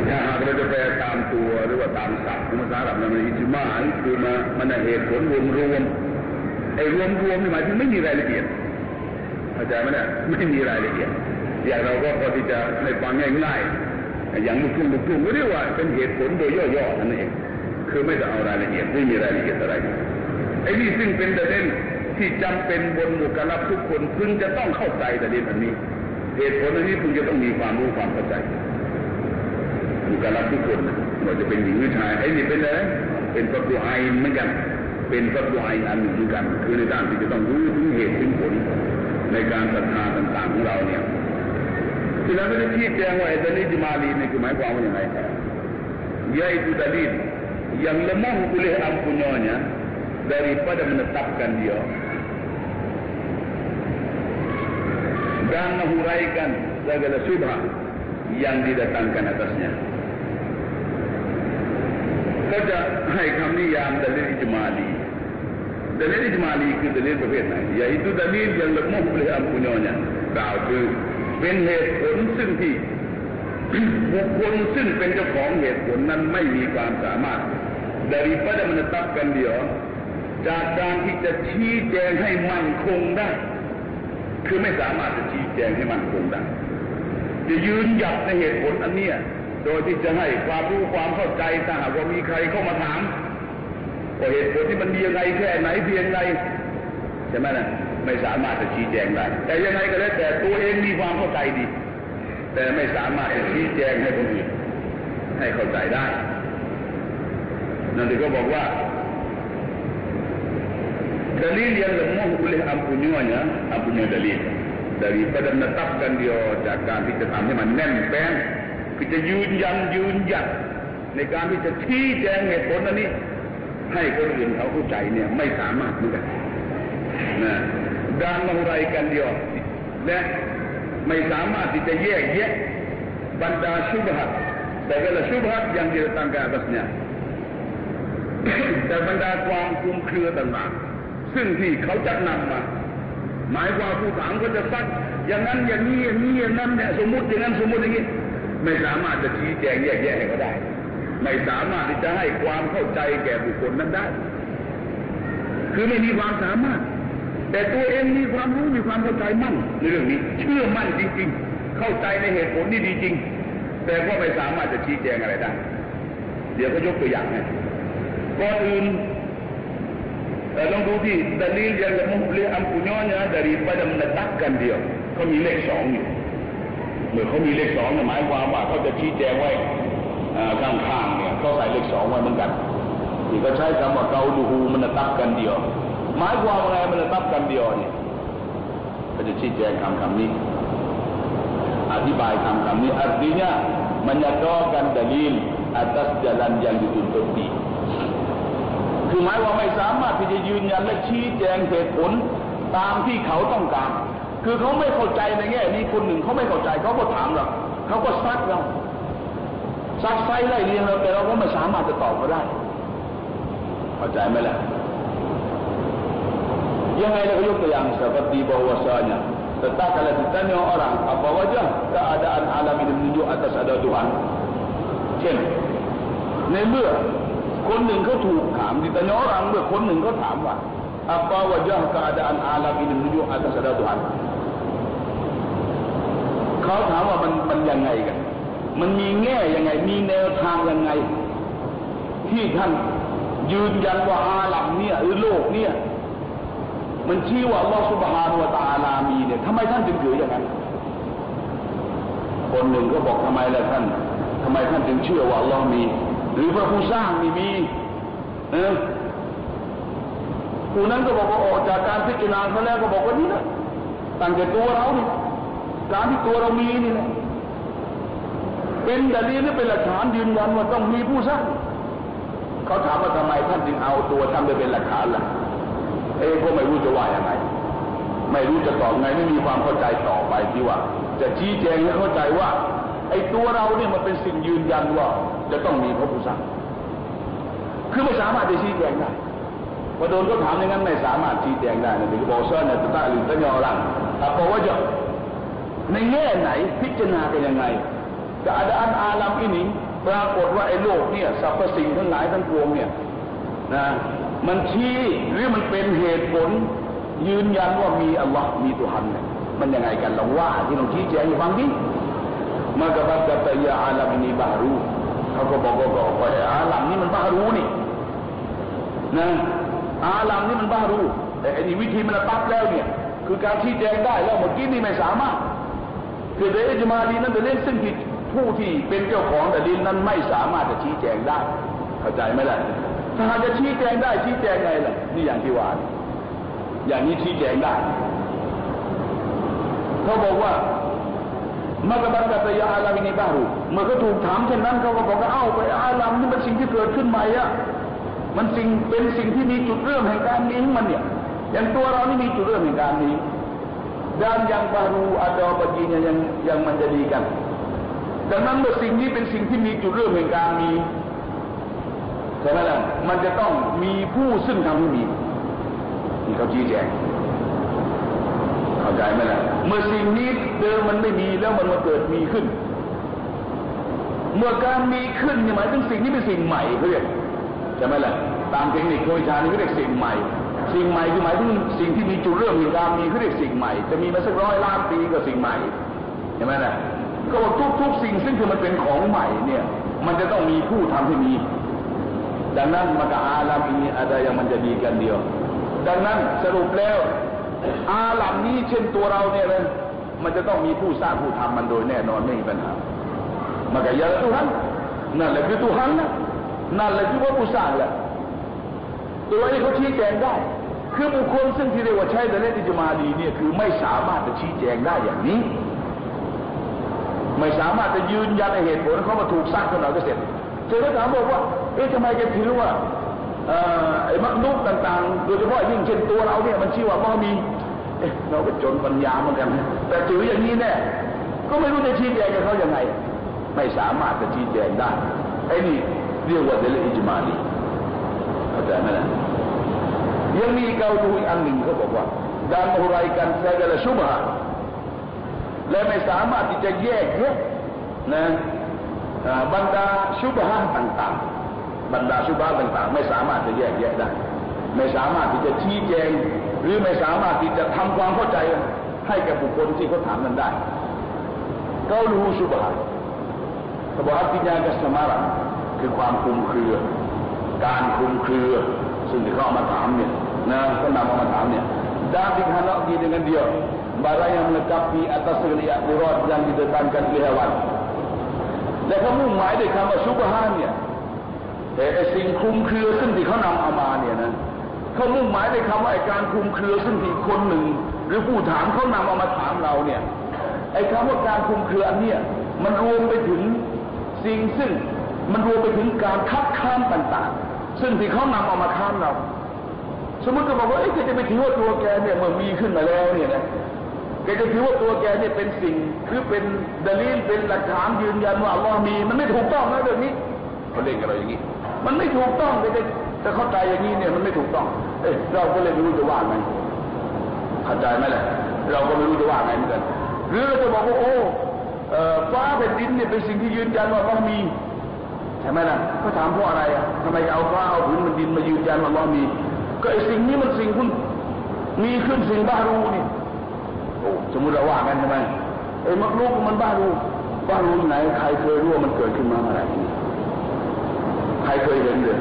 ถ้าหากเราจะแปลตามตัวหรือว่าตามศัพท์ภาษาอังกฤษมันอิจมาคือมามันเหตุผลรวมรวมไอ้รวมรวมนี่หมายถึงไม่มีรายละเอียดเข้าใจไหมเนี่ยไม่มีรายละเอียด อย่างเราก็พอที่จะให้ฟังง่ายๆอย่างลูกทุ่งลูกทุ่งก็เรียกว่าเป็นเหตุผลโดยย่อๆนั่นเองคือไม่ต้องเอารายละเอียดไม่มีรายละเอียดอะไรไอ้นี่ซึ่งเป็นประเด็นที่จำเป็นบนบุคลากรทุกคนพึงจะต้องเข้าใจประเด็นอันนี้ เหตุผลอันนี้พึงจะต้องมีความรู้ความเข้าใจบุคลากรทุกคนว่าจะเป็นหญิงหรือชายไอ้นี่เป็นอะไรเป็นประตูไอเหมือนกันเป็นประตูไออันหนึ่งเหมือนกัน คือในด้านที่จะต้องรู้ถึงเหตุถึงผลในการศรัทธาต่างๆของเราเนี่ย ที่เราไม่ได้ชี้แจงว่าไอ้ดลิลมาลีนี่คือหมายความว่าอย่างไรยา itu dalil yang lemah oleh ampunannya daripada menetapkan dia dan menghuraikan segala subhat yang didatangkan atasnya. Saja hai kami niam dalil ijmali. Dalil ijmali คือ dalil ประเภทไหน yaitu dalil yang lemah oleh ampunannya กล่าวคือ เป็นเหตุผลซึ่งที่บุคคลซึ่งเป็นเจ้าของเหตุผลนั้นไม่มีความสามารถ daripada menetapkan dia จากการที่จะชี้แจงให้มั่นคงได้ คือไม่สามารถจะชี้แจงให้มั่นคงได้ จะยืนหยัดในเหตุผลอันเนี้ยโดยที่จะให้ความรู้ความเข้าใจถ้าหากว่ามีใครเข้ามาถามว่าเหตุผลที่มันดียังไงแค่ไหนเพียงไรใช่ไหมนะ ไม่สามารถจะชี้แจงได้ แต่ยังไงก็แล้วแต่ตัวเองมีความเข้าใจดี แต่ไม่สามารถจะชี้แจงให้คนอื่นให้เข้าใจได้ นั่นถึงก็บอกว่า dalil yang lemah oleh ampunyanya ampunya dalil daripada menetapkan dia จากการที่จะทำให้มันแน่นแฟ้นคือจะยืนยันยืนยัดในการที่จะชี้แจงเหตุผลอันนี้ให้คนอื่นเขาเข้าใจเนี่ยไม่สามารถเหมือนกันนะ การมารกันเดียวและไม่สามารถที่จะแยกแยะบรรดาชุบฮัดแต่เวลาชุบฮัด yang diletakkan atasnya แต่บรรดาความคลุมเครือต่างๆซึ่งที่เขาจะนำมาหมายความผู้ถามก็จะซักอย่างนั้นอย่างนี้อย่างนี้อย่างนั้นเนี่ยสมมติอย่างนั้นสมมติอย่างนี้ไม่สามารถจะชี้แจงแยกแยะให้เขาได้ ไม่สามารถที่จะให้ความเข้าใจแก่บุคคลนั้นได้ คือไม่มีความสามารถ แต่ตัวเองมีความรู้มีความเข้าใจมั่นในเรื่องนี้ เชื่อมั่นจริง ๆ เข้าใจในเหตุผลนี่ดีจริง แต่ก็ไม่สามารถจะชี้แจงอะไรได้ เดี๋ยวก็ยกตัวอย่างให้ก่อนอื่นแต่ลองดูที่ดลีล yang lemah ampunya daripada menetapkan dia เขามีเลขสองอยู่เมื่อเขามีเลขสองหมายความว่าเขาจะชี้แจงไว้ข้างๆเนี่ยเขาใส่เลขสองไว้เหมือนกันที่เขาใช้คำว่าเกาดูฮูมันตับกันเดียว หมายความว่าไงมันตับกันเดียวเนี่ยเขาจะชี้แจงคำคำนี้ อธิบายคำคำนี้ artinya menyatakan dalil atas jalan yang ditutupi คือหมายว่าไม่สามารถที่จะยืนยันและชี้แจงเหตุผลตามที่เขาต้องการ คือเขาไม่เข้าใจในแง่นี้คนหนึ่งเขาไม่เข้าใจเขาก็ถามเราเขาก็ซักเราซักไซไล่เรียงเราแต่เราก็ไม่สามารถจะตอบเขาได้ เข้าใจไหมล่ะ ยังไงเราก็ยกตัวอย่าง seperti bahwasanya tetap kalau ditanya orang apa wajah keadaan alam ini menunjuk atas ada Tuhan เช่นในเมื่อคนหนึ่งเขาถูกถามดิตยอรังเมื่อคนหนึ่งเขาถามว่า apa wajah keadaan alam ini menunjuk atas ada Tuhan เขาถามว่ามันมันยังไงกัน มันมีแง่ยังไง มีแนวทางยังไง ที่ท่านยืนยันว่าอาลัมเนี่ยหรือโลกเนี่ย มันชี้ว่าอัลลอฮฺสุบฮานุวะตาลามีเนี่ยทำไมท่านจึงถืออย่างนั้น คนหนึ่งก็บอกทำไมล่ะท่านทำไมท่านจึงเชื่อว่าอัลลอฮ์มี หรือพระผู้สร้างนี่มีเออผู้นั้นก็บอกว่าออกจากการพิจารณาเขาแล้วก็บอกว่านี่นะตั้งแต่ตัวเรานี่การที่ตัวเรามีนี่นะเป็นดลีหรือเป็นหลักฐานยืนยันว่าต้องมีผู้สร้างเขาถามว่าทำไมท่านจึงเอาตัวท่านไปเป็นหลักฐานล่ะ เอ้ก็ไม่รู้จะว่ายังไง ไม่รู้จะตอบไงไม่มีความเข้าใจต่อไปที่ว่า จะชี้แจงให้เข้าใจว่า ไอ้ตัวเราเนี่ยมันเป็นสิ่งยืนยันว่า จะต้องมีพระผู้สร้าคือไม่สามารถจะชี้แจงได้พอโดนก็ถามอย่างนั้นไม่สามารถชี้แจงได้นะถึงบอกเสื้อเนี่ยตะหรือตะยอรังแต่บอกว่าจะในแง่ไหนพิจารณากันยังไงจะอาดานอาลัมอินิปรากฏว่าไอ้โลกเนี่ยสรรพสิ่งทั้งหลายทั้งปวงเนี่ยนะ มันชี้หรือมันเป็นเหตุผล ยืนยันว่ามีอัลลอฮ์มีตัวฮันเนี่ยมันยังไงกันลองว่าที่ลองชี้แจงให้ฟังดิมากระบัตกตยาอาลัมนีบารูเขาก็บอกว่าบอกว่าอาลัมนี้มันบารูนี่นะอาลัมนี้มันบารูแต่ไอ้นี่วิธีมันตับแล้วเนี่ย คือการชี้แจงได้แล้วเมื่อกี้นี่ไม่สามารถคือเดจมาดีนั้นเป็นเรื่องซึ่งที่ผู้ที่เป็นเจ้าของแต่ดินนั้นไม่สามารถจะชี้แจงได้ เข้าใจไหมล่ะ ถ้าหากจะชี้แจงได้ชี้แจงไงล่ะ นี่อย่างที่ว่าอย่างนี้ชี้แจงได้เขาบอกว่ามักบัตกัตยาอาลามินีบารูเมื่อเขาถูกถามเช่นนั้นเขาก็บอกว่าเอ้าไปอาลามนี่มันสิ่งที่เกิดขึ้นใหม่อะมันสิ่งเป็นสิ่งที่มีจุดเริ่มแห่งการมีของมันเนี่ยอย่างตัวเรานี่มีจุดเริ่มแห่งการมีด้านยังบารูอาดอบัจีเนี่ยยังยังมันจะดีกันดังนั้นเมื่อสิ่งนี้เป็นสิ่งที่มีจุดเริ่มแห่งการมี ใช่ไหมล่ะมันจะต้องมีผู้ซึ่งทำให้มีนี่เขาชี้แจงเข้าใจไหมล่ะเมื่อสิ่งนี้เดิมมันไม่มีแล้วมันมาเกิดมีขึ้น เมื่อการมีขึ้นนี่หมายถึงสิ่งนี้เป็นสิ่งใหม่เขาเรียกใช่ไหมล่ะตามเทคนิคโดยชานี่เขาเรียกสิ่งใหม่ สิ่งใหม่คือหมายถึงสิ่งที่มีจุดเริ่มอยู่การมีเขาเรียกสิ่งใหม่ จะมีมาสักร้อยล้านปีก็สิ่งใหม่ใช่ไหมล่ะก็บอกทุกๆ สิ่งซึ่งคือมันเป็นของใหม่เนี่ย มันจะต้องมีผู้ทำให้มี ดังนั้นมันกับอาลามนี้อะไรยังมันจะดีกันเดียวดังนั้นสรุปแล้ว อาลามนี้เช่นตัวเราเนี่ยนะมันจะต้องมีผู้สร้างผู้ทำมันโดยแน่นอนไม่มีปัญหา maka ya Tuhan นั่นแหละคือตุฮันนะนั่นแหละคือว่าผู้สร้างแหละตัวนี้เขาชี้แจงได้ คือบุคคลซึ่งที่เรียกว่าใช้แต่เล่นอิจมาดีเนี่ยคือไม่สามารถจะชี้แจงได้อย่างนี้ ไม่สามารถจะยืนยันในเหตุผลเขามาถูกสร้างขึ้นมาก็เสร็จ เจอถามบอกว่าเอ๊ะทำไมแกถือว่าไอ้มักนุกต่างๆ โดยเฉพาะยิ่งเช่นตัวเราเนี่ยมันชื่อว่าบ่มีเอ๊ะเราก็จนปัญญาเหมือนกันแต่ถืออย่างนี้แน่ก็ไม่รู้จะชี้แจงกับเขายังไง ไม่สามารถจะชี้แจงได้ไอ้นี่เรียกว่าเดลอิจมาลีเข้าใจไหมล่ะยังมีเกาดูอีกอันหนึ่งเขาบอกว่าการมาหุไรกันแซกละชุบฮะและไม่สามารถที่จะแยกแยะนะบรรดา ชุบฮะต่างๆ บรรดาชุบฮะต่างๆ ไม่สามารถจะแยกแยะได้ ไม่สามารถที่จะชี้แจง หรือไม่สามารถที่จะทำความเข้าใจให้แก่บุคคลที่เขาถามนั้นได้เกาลูชุบฮะเขาบอก artinya kesamaran คือความคลุมเครือ การคลุมเครือ ซึ่งที่เขาเอามาถามเนี่ยนะเขานำเอามาถามเนี่ย dan dihadapi dengan dia barang yang melengkapi atas segala akhirat yang didatangkan oleh hewan และเขามุ่งหมายด้วยคำว่าชุบฮานเนี่ยแต่ไอสิ่งคลุมเครือซึ่งที่เขานำเอามาเนี่ยนะเขามุ่งหมายด้วยคำว่าไอการคลุมเครือซึ่งที่คนหนึ่ง หรือผู้ถามเขานำเอามาถามเราเนี่ยไอ้คำว่าการคลุมเครืออันเนี้ยมันรวมไปถึงสิ่งซึ่งมันรวมไปถึงการคัดค้านต่างๆ ซึ่งที่เขานำเอามาค้านเรา สมมติก็บอกว่าเอ๊ะจะไปถือว่าตัวแกเนี่ยเมื่อมีขึ้นมาแล้วเนี่ยนะ กจะถือว่าตัวแกเนี่ยเป็นสิ่งหรือเป็นดลีลเป็นหลักฐานยืนยันว่าอัลลอฮ์มี มันไม่ถูกต้องนะเรื่องนี้เขาเล่นกับเราอย่างนี้ มันไม่ถูกต้องแกจะจะเข้าใจอย่างนี้เนี่ยมันไม่ถูกต้อง เอ๊ะเราก็เลยไม่รู้จะว่าไงเข้าใจไหมล่ะเราก็ไม่รู้จะว่าไงเหมือนกัน หรือเราจะบอกว่าโอ้ฟ้าแผ่นดินเนี่ยเป็นสิ่งที่ยืนยันว่าเรามีใช่ไหมล่ะเขาถามเพราะอะไรอะทำไมเอาฟ้าเอาพื้นมันดินมายืนยันว่าเรามี ก็ไอสิ่งนี้มันสิ่งคุณมีขึ้นสิ่งบารูนี่ สมมติเราว่ากันใช่ไหมไอ้มักลุกมันบ้ารู้บ้ารู้ไหน ใครเคยรู้ว่ามันเกิดขึ้นมาเมื่อไหร่ใครเคยเห็นเลย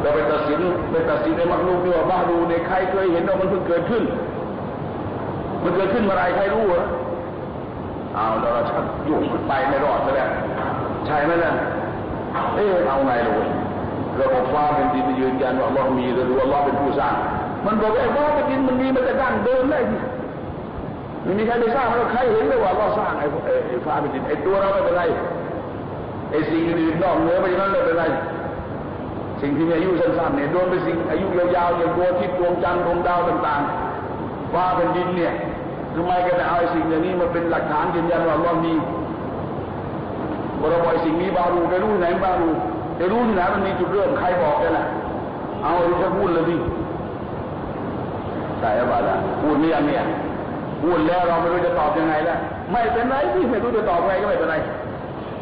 เราไปตัดสินไปตัดสินไอ้มักลุกนี่ว่าบ้ารู้เนี่ยใครเคยเห็นว่ามันเพิ่งเกิดขึ้น มันเกิดขึ้นเมื่อไรใครรู้เหรอเอาแล้วเราชักยุ่งไปไม่รอดซะแล้วใช่ไหมล่ะเอ๊ะเอาไงลูกระบบฟ้าเป็นดินยืนยันว่าอัลลอมีหรือว่าอัลลอเป็นผู้สร้าง มันบอกไอ้ฟ้าเป็นดินมันมีมาแต่ดั้งเดิมเลย ไม่มีใครไปสร้างแล้วใครเห็นเลยว่าอัลลอฮ์สร้างไอ้ไอ้ฟ้าเป็นดินไอ้ตัวเราไม่เป็นไรไอ้สิ่งอื่นนอกเหนือไปจากนั้นไม่เป็นไร สิ่งที่มีอายุสั้นๆเนี่ยโดนเป็นสิ่งอายุยาวๆอย่างดวงอาทิตย์ดวงจันทร์ดวงดาวต่างๆฟ้าเป็นดินเนี่ยทำไมก็จะเอาไอ้สิ่งอย่างนี้มาเป็นหลักฐานยืนยันว่าอัลลอฮ์มีบริบทสิ่งนี้บารูไปรู้ไหนบารูไปรู้ที่ไหนมันมีจุดเริ่มใครบอกกันล่ะเอาที่จะพูดเลยดิใช่หรือเปล่าล่ะพูดเนี่ยเนี่ย พูดแล้วเราไม่รู้จะตอบยังไงแล้วไม่เป็นไรที่ไม่รู้จะตอบไงก็ไม่เป็นไร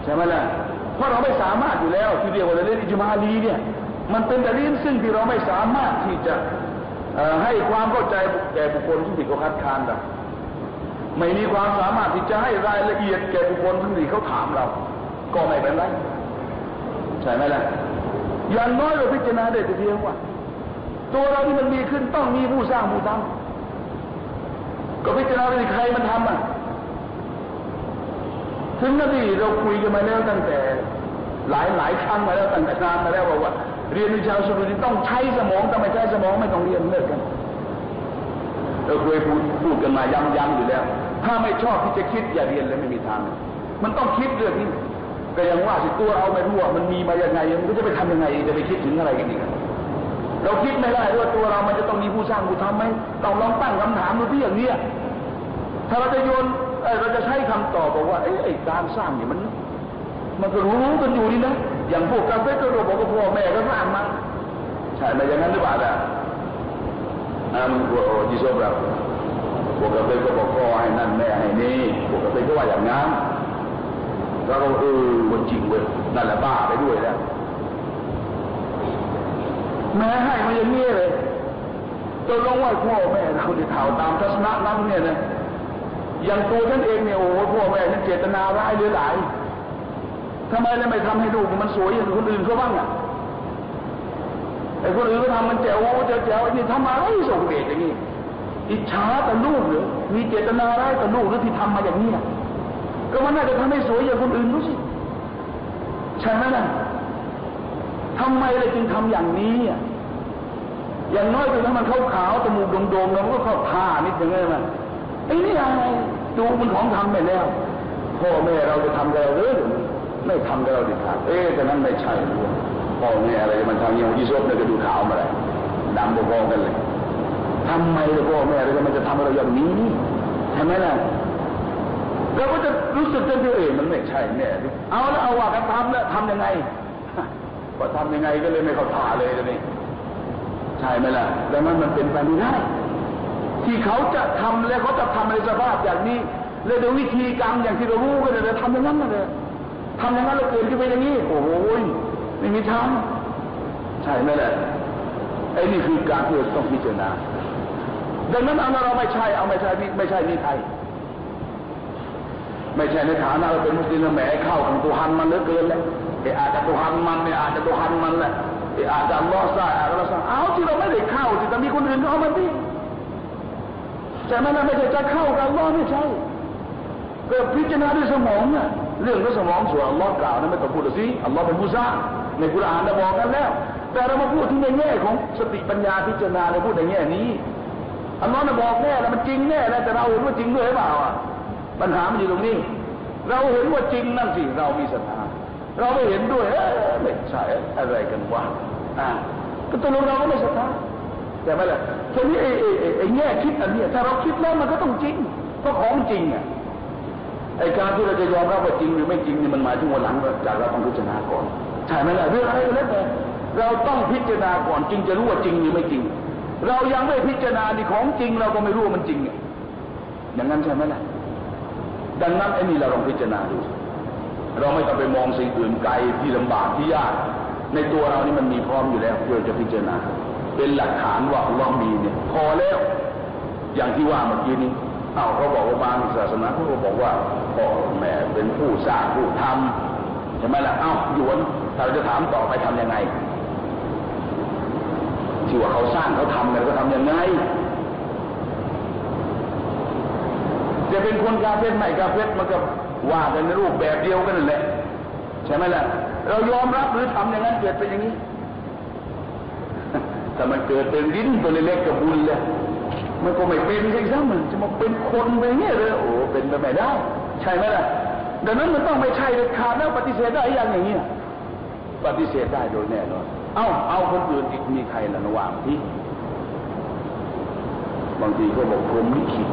ใช่ไหมล่ะเพราะเราไม่สามารถอยู่แล้วที่เรียกว่าเรื่องอิจมาลีเนี่ย มันเป็นแต่เรื่องซึ่งที่เราไม่สามารถที่จะให้ความเข้าใจแก่บุคคลที่เขาคัดค้านเราไม่มีความสามารถที่จะให้รายละเอียดแก่บุคคลที่เขาถามเรา ก็ไม่เป็นไรใช่ไหมล่ะอย่างน้อยเราพิจารณาได้แต่เพียงว่า ตัวเราที่มันมีขึ้นต้องมีผู้สร้างผู้ทำ ก็พิจารณาได้ใครมันทำอะถึงนั่นที่เราคุยกันมาแล้วตั้งแต่ หลายหลายครั้งมาแล้วตั้งแต่นานมาแล้วว่า เรียนวิชาสุรุต้องใช้สมองแต่ไม่ใช้สมองไม่ต้องเรียนเลิกกันเราเคยพูดพูดกันมาย้ำๆอยู่แล้ว ถ้าไม่ชอบที่จะคิดอย่าเรียนเลยไม่มีทาง มันต้องคิดเรื่องนี้ก็ยังว่าสิตัวเราไม่รู้ว่ามันมีมายังไงมันก็จะไปทำยังไงจะไปคิดถึงอะไรกันอีก เราคิดไม่ได้ว่าตัวเรามันจะต้องมีผู้สร้างผู้ทำไหมต้องลองตั้งคำถามดูที่อย่างเนี้ยถ้าเราจะโยนเราจะใช้คำตอบบอกว่าไอ้การสร้างเนี่ยมัน มันก็รู้กันอยู่นี่นะอย่างพวกกาเฟ่ก็รบอกว่าพ่อแม่ก็สร้างมาใช่ไหมอย่างนั้นหรือเปล่าล่ะอ่ามันกลัวจีโซบเราพวกกาเฟ่ก็บอกพ่อให้นั่นแม่ให้นี่พวกกาเฟ่ก็ว่าอย่างนั้นแล้วก็เออมันจริงเว้ยนั่นแหละบ้าไปด้วยแล้ว แม้ให้มันอย่างนี้เลยตกลงว่าพ่อแม่เราที่ข่าวตามทัศนะนั้นเนี่ยนะอย่างตัวฉันเองเนี่ยโอ้โหพ่อแม่ฉันเจตนาร้ายเหลือหลายทำไมเลยไม่ทำให้ลูกมันสวยอย่างคนอื่นเขาบ้างอะไอ้คนอื่นก็ทำมันแจ๋วแจ๋วแจ๋วไอ้นี่ทำมาไอ้ส่งเดชอย่างนี้อิจฉาแต่ลูกหรือมีเจตนาร้ายแต่ลูกหรือที่ทำมาอย่างนี้ก็มันน่าจะทำให้สวยอย่างคนอื่นรู้สิใช่ไหมล่ะ ทำไมเลยจึงทำอย่างนี้ออย่างน้อยคือถ้ามันขาวขาวจมูกโด่งๆแล้วมันก็เข้าท่านิดนึงไงมันไอ้นี่อะไรดูมันของทำไปแล้วพ่อแม่เราจะทำกับเราหรือไม่ทำกับเราดิครับเอ๊ะแต่นั้นไม่ใช่ด้วยพ่อแม่อะไรมันทำอย่างยี่ซบเนี่ยก็ดูขาวมาเลยดำพอๆกันเลยทำไมล่ะพ่อแม่เรามันจะทำเราอย่างนี้ใช่ไหมล่ะเราก็จะรู้สึกจนที่เอ๋มันไม่ใช่แน่เอาแล้วเอาว่ากันทำแล้วทำยังไง ก็ทำยังไงก็เลยไม่เข้าท่าเลยตอนนี้ใช่ไหมล่ะดังนั้นมันเป็นไปไม่ได้ที่เขาจะทำและเขาจะทำในสภาพอย่างนี้และโดยวิธีการอย่างที่เรารู้กันเลยทำอย่างนั้นเลยทำอย่างนั้นแล้วเกิดขึ้นไปอย่างนี้โอ้โหไม่มีทางใช่ไหมล่ะไอ้นี่คือการที่เราต้องพิจารณาดังนั้นเอาเราไม่ใช่เอาไม่ใช่ไม่ใช่นี่ไทยไม่ใช่ในฐานะเราเป็นมุสลิมแหมเข้าของตุฮันมันเหลือเกินแล้ว ไอ้อาจจะตุฮันมันเนี่ยอาจจะตุฮันมันแหละไอ้อาจจะลอฮ์ซาอาจจะลอฮ์ซาเอาที่เราไม่ได้เข้าที่แต่มีคนอื่นเอามาดิแต่มันไม่ใช่จะเข้ากับลอไม่ใช่ก็พิจารณาด้วยสมองน่ะเรื่องของสมองส่วนอัลลอฮ์กล่าวนั้นไม่ต้องพูดสิอัลลอฮ์เป็นผู้สร้างในกุรอานได้บอกกันแล้ว แต่เรามาพูดที่ในแง่ของสติปัญญาพิจารณาเราพูดในแง่นี้อัลลอฮ์นะบอกแน่แล้วมันจริงแน่แล้วแต่เราเห็นว่าจริงด้วยหรือเปล่าอะปัญหามันอยู่ตรงนี้ เราเห็นว่าจริงนั่นสิเรามีศรัทธา เราไม่เห็นด้วยเอ๊ะไม่ใช่อะไรกันวะอ่าก็ตัวเราก็ไม่ศรัทธาแต่ไม่ละทีนี้ไอ้ไอ้แง่คิดอันนี้ถ้าเราคิดแล้วมันก็ต้องจริงเพราะของจริงอะไอ้การที่เราจะยอมรับว่าจริงหรือไม่จริงนี่มันหมายถึงวันหลังจากเราต้องพิจารณาก่อนใช่ไหมล่ะเรื่องอะไรก็แล้วแต่เราต้องพิจารณาก่อนจึงจะรู้ว่าจริงหรือไม่จริง เรายังไม่พิจารณานี่ของจริง เราก็ไม่รู้ว่ามันจริงอย่างนั้นใช่ไหมล่ะดังนั้นไอ้นี่เราลองพิจารณาดู เราไม่ต้องไปมองสิ่งอื่นไกลที่ลำบากที่ยาก ในตัวเรานี่มันมีพร้อมอยู่แล้วที่เราจะพิจารณา เป็นหลักฐานว่าอัลลอฮ์มีเนี่ยพอแล้ว อย่างที่ว่าเมื่อกี้นี้เอ้าเขาบอกว่าบางศาสนาเขาบอกว่าพ่อแม่เป็นผู้สร้างผู้ทำใช่ไหมล่ะเอ้าหยวนเราจะถามต่อไปทํำยังไงที่ว่าเขาสร้างเขาทำกันก็ทำยังไงจะเป็นคนกาเฟตไม่กาเฟตมันก็ ว่ากันในรูปแบบเดียวกันนั่นแหละใช่ไหมล่ะ เรายอมรับหรือทำอย่างนั้นเกิดเป็นอย่างนี้ถ้ามันเกิดเป็นดินตัวเล็กๆกับบุญเลยมันก็ไม่เป็นใช่ไหมมันจะมาเป็นคนไปเงี้ยเลยโอ้เป็นไปไม่ได้ ใช่ไหมล่ะดังนั้นมันต้องไม่ใช่เด็ดขาดแล้วปฏิเสธได้อย่างอย่างนี้ยปฏิเสธได้โดยแน่นอนเอาเอาคนอื่นอีกมีใครละระหว่างที่ บางทีก็บอกผมลิขิต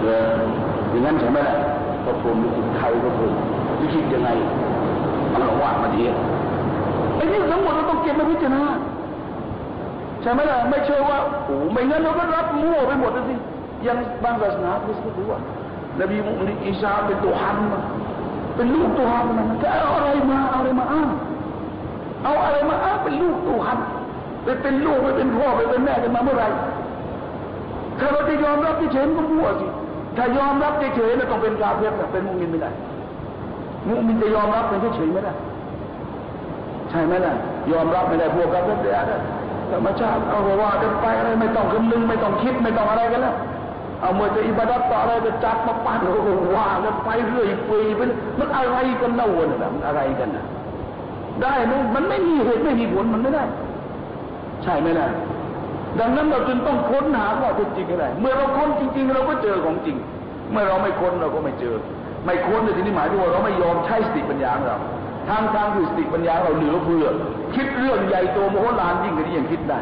เอออย่างนั้นใช่ไหมล่ะ พระพรหมลิขิตใครก็พรหมลิขิตยังไงมันลองว่ามาดีไอ้นี่ทั้งหมดเราต้องเก็บมาพิจารณาใช่ไหมล่ะไม่เชื่อว่าโอ้ไม่งั้นเราก็รับมั่วไปหมดเลยสิยังบางศาสนาคริสต์ก็ถือว่านบีมุฮัมมัดอิสาเป็นตัวฮันมาเป็นลูกตัวฮันมันจะเอาอะไรมาเอาอะไรมาอ้างเอาอะไรมาอ้างเป็นลูกตัวฮันไปเป็นลูกไปเป็นพ่อไปเป็นแม่กันมาเมื่อไหร่ถ้าเราจะยอมรับที่เฉยๆก็มั่วสิ ถ้ายอมรับเฉยๆแล้วต้องเป็นกาเฟรเป็นมุมินไม่ได้ มุมินจะยอมรับเป็นเฉยๆไม่ได้ ใช่ไหมล่ะยอมรับไม่ได้พวกกาเฟรเดียดธรรมชาติเอาว่ากันไปอะไรไม่ต้องคำนึงไม่ต้องคิดไม่ต้องอะไรกันแล้วเอาเมื่อจะอิบาดัตต่ออะไรจะจัดมาปั้นโอ้ว่ากันไปเรื่อยเปื่อยไปมันอะไรกันเล่าเนี่ยมันอะไรกันนะได้ไหมมันไม่มีเหตุไม่มีผลมันไม่ได้ ใช่ไหมล่ะ ดังนั้นเราจึงต้องค้นหาข้อเท็จจริงให้ได้เมื่อเราค้นจริง ๆ เราก็เจอของจริง เมื่อเราไม่ค้นเราก็ไม่เจอ ไม่ค้นในที่นี้หมายถึงว่าเราไม่ยอมใช้สติปัญญาของเราทางทางคือสติปัญญาเราเหลือเพื่อ คิดเรื่องใหญ่โตมโหฬารยิ่งกว่านี้ยังคิดได้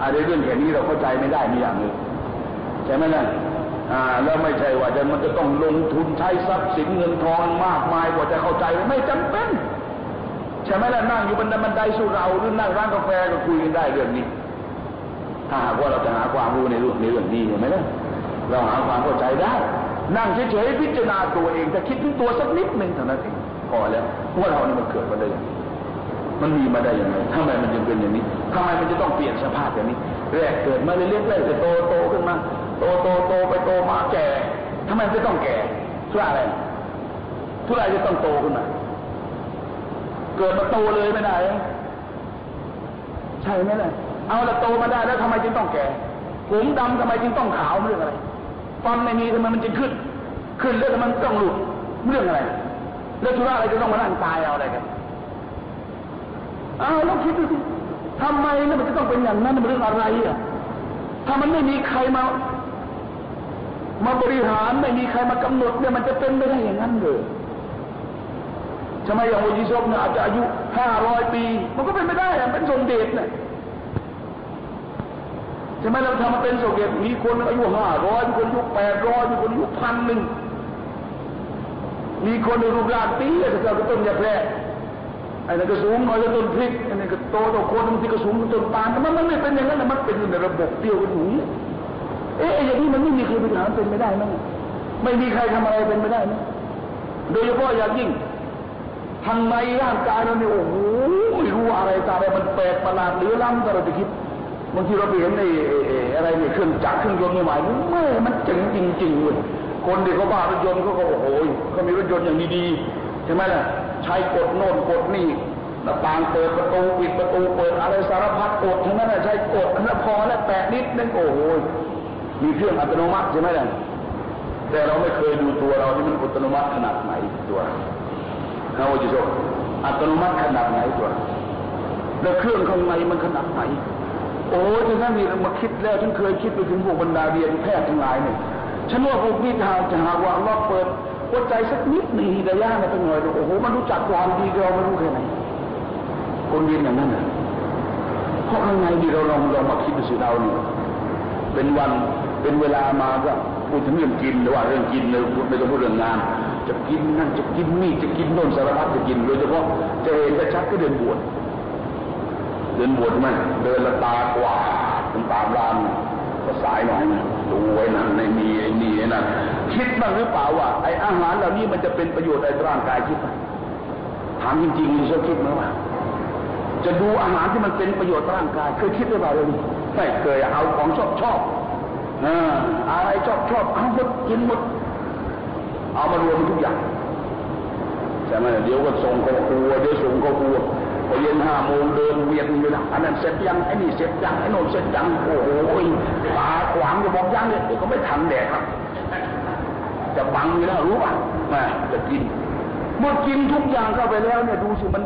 อะไรเรื่องแค่นี้เราเข้าใจไม่ได้มีอย่างหนึ่งใช่ไหมล่ะอ่าแล้วไม่ใช่ว่าจะมันจะต้องลงทุนใช้ทรัพย์สินเงินทองมากมายกว่าจะเข้าใจไม่จำเป็นใช่ไหมล่ะนั่งอยู่บนบันไดสู้เราหรือนั่งร้านกาแฟก็คุยกันได้เรื่องนี้ ถ้าหากว่าเราจะหาความรู้ในเรื่องในเรื่องนี้เห็นไหมล่ะเราหาความเข้าใจได้ นั่งเฉยๆพิจารณาตัวเองแต่คิดถึงตัวสักนิดหนึ่งเท่านั้นเองพอแล้วว่าเรานี่มันเกิดมาได้ยังไงมันมีมาได้ยังไงทำไมมันจึงเป็นอย่างนี้ทำไมมันจะต้องเปลี่ยนสภาพอย่างนี้ แรกเกิดมาเล็กๆเลยแต่โตโตขึ้นมา โตโตโตไปโตมาแก่ทำไมจะต้องแก่ทุระอะไรทุระจะต้องโตขึ้นมาเกิดมาโตเลยไม่ได้เหรอใช่ไหมล่ะ เอาละโตมาได้แล้วทำไมจึงต้องแก่ผมดำทำไมจึงต้องขาวเรื่องอะไรฟันไม่มีทำไมมันจึงขึ้น ขึ้นแล้วทำไมมันต้องหลุดเรื่องอะไร แล้วธุระอะไรจะต้องมานั่งตายเอาอะไรกันเอาลองคิดดูสิทำไมแล้วมันจะต้องเป็นอย่างนั้นมันเรื่องอะไรอะถ้ามันไม่มีใครมามาบริหารไม่มีใครมากำหนดเนี่ยมันจะเป็นไม่ได้อย่างนั้นเลยทำไมอย่างวุฒิศพเนี่ยอาจจะอายุห้าร้อยปี มันก็เป็นไม่ได้เป็นสมเด็จเนี่ย ใช่ไหมเราทำมาเป็นสมเด็จมีคนอายุห้าร้อยมีคนอายุแปดร้อยมีคนอายุพันหนึ่งมีคนในรูปร่างตีแต่เราก็ต้นยาแพรกไอ้นั่นก็สูงหน่อยก็ต้นพริกไอ้นั่นก็โตต่อคนบางทีก็สูงต้นตาลแต่มันไม่เป็นอย่างนั้นนะมันเป็นอยู่ในระบบเดียวกันอยู่เอ๊ะอย่างนี้มันไม่มีใครบริหารเป็นไม่ได้มั้งไม่มีใครทำอะไรเป็นไม่ได้มั้งโดยเฉพาะอย่างยิ่งทางในร่างกายเราเนี่ยโอ้โหรู้อะไรตาอะไรมันแปลกประหลาดเหลือล้ำแต่เราจะคิด บางทีเราไปเห็นไอ้ไอ้ไอ้อะไรเนี่ยเครื่องจักรเครื่องยนต์ใหม่ๆแม่มันเจ๋งจริงๆเลยคนที่เขาบ้ารถยนต์เขาก็โอ้โหเขามีรถยนต์อย่างดีๆใช่ไหมล่ะใช้กดโน่นกดนี่หน้าต่างเปิดประตูปิดประตูเปิดอะไรสารพัดกดทั้งนั้นนะใช้กดอันนั้นพอแล้วแตะนิดนึงโอ้โหมีเครื่องอัตโนมัติใช่ไหมล่ะแต่เราไม่เคยดูตัวเราที่มันอัตโนมัติขนาดไหนตัวนะว่าจะชกอัตโนมัติขนาดไหนตัวแล้วเครื่องข้างในมันขนาดไหน โอ้ยท่านนี่เรามาคิดแล้วฉันเคยคิดไปถึงพวกบรรดาเรียนแพทย์ทั้งหลายเนี่ยฉันว่าพวกนี้ทางจะหาว่าเราเปิดหัวใจสักนิดหนึ่งฮิดายาเนี่ยเป็นหน่อยโอ้โหมันรู้จักความดีเราไม่รู้แค่ไหนคนเรียนอย่างนั้นนะเพราะข้างในดีเราลองลองมาคิดดูสิเราเนี่ยเป็นวันเป็นเวลามาก็พูดถึงเรื่องกินหรือว่าเรื่องกินเลยพูดไม่ต้องพูดเรื่องงาน จะกินนั่นจะกินนี่จะกินโน่นสารพัดจะกินโดยเฉพาะจะเห็นจะชัดก็เดินบวช เดินบวชไหมเดินละตากว่าดตตามร้านก็สายหน่อยนะดูไว้นั่นในมีไอ้นี่ไอ้นั่นคิดบ้างหรือเปล่าว่าไอ้อาหารเหล่านี้มันจะเป็นประโยชน์ในร่างกายคิดไหมถามจริงๆมีชอบคิดไหมว่าจะดูอาหารที่มันเป็นประโยชน์ร่างกายเคยคิดหรือเปล่าเลยไม่เคยเอาของชอบชอบอ่าอะไรชอบชอบเอาหมดกินหมดเอามารวมทุกอย่างใช่ไหมเดี๋ยวก็ส่งเข้าครัวเดี๋ยวส่งเข้าครัว พอเย็นห้าโมงเดินเวียนอยู่นะอันนั้นเสร็จยังไอ้นี่เสร็จยังไอ้โน่นเสร็จยังโอ้โหตาขวางจะบอกยังเนี่ยก็ไม่ทันแดกครับ จะบังอยู่แล้วรู้ป่ะมาจะกินเมื่อกินทุกอย่างเข้าไปแล้วเนี่ยดูสิมัน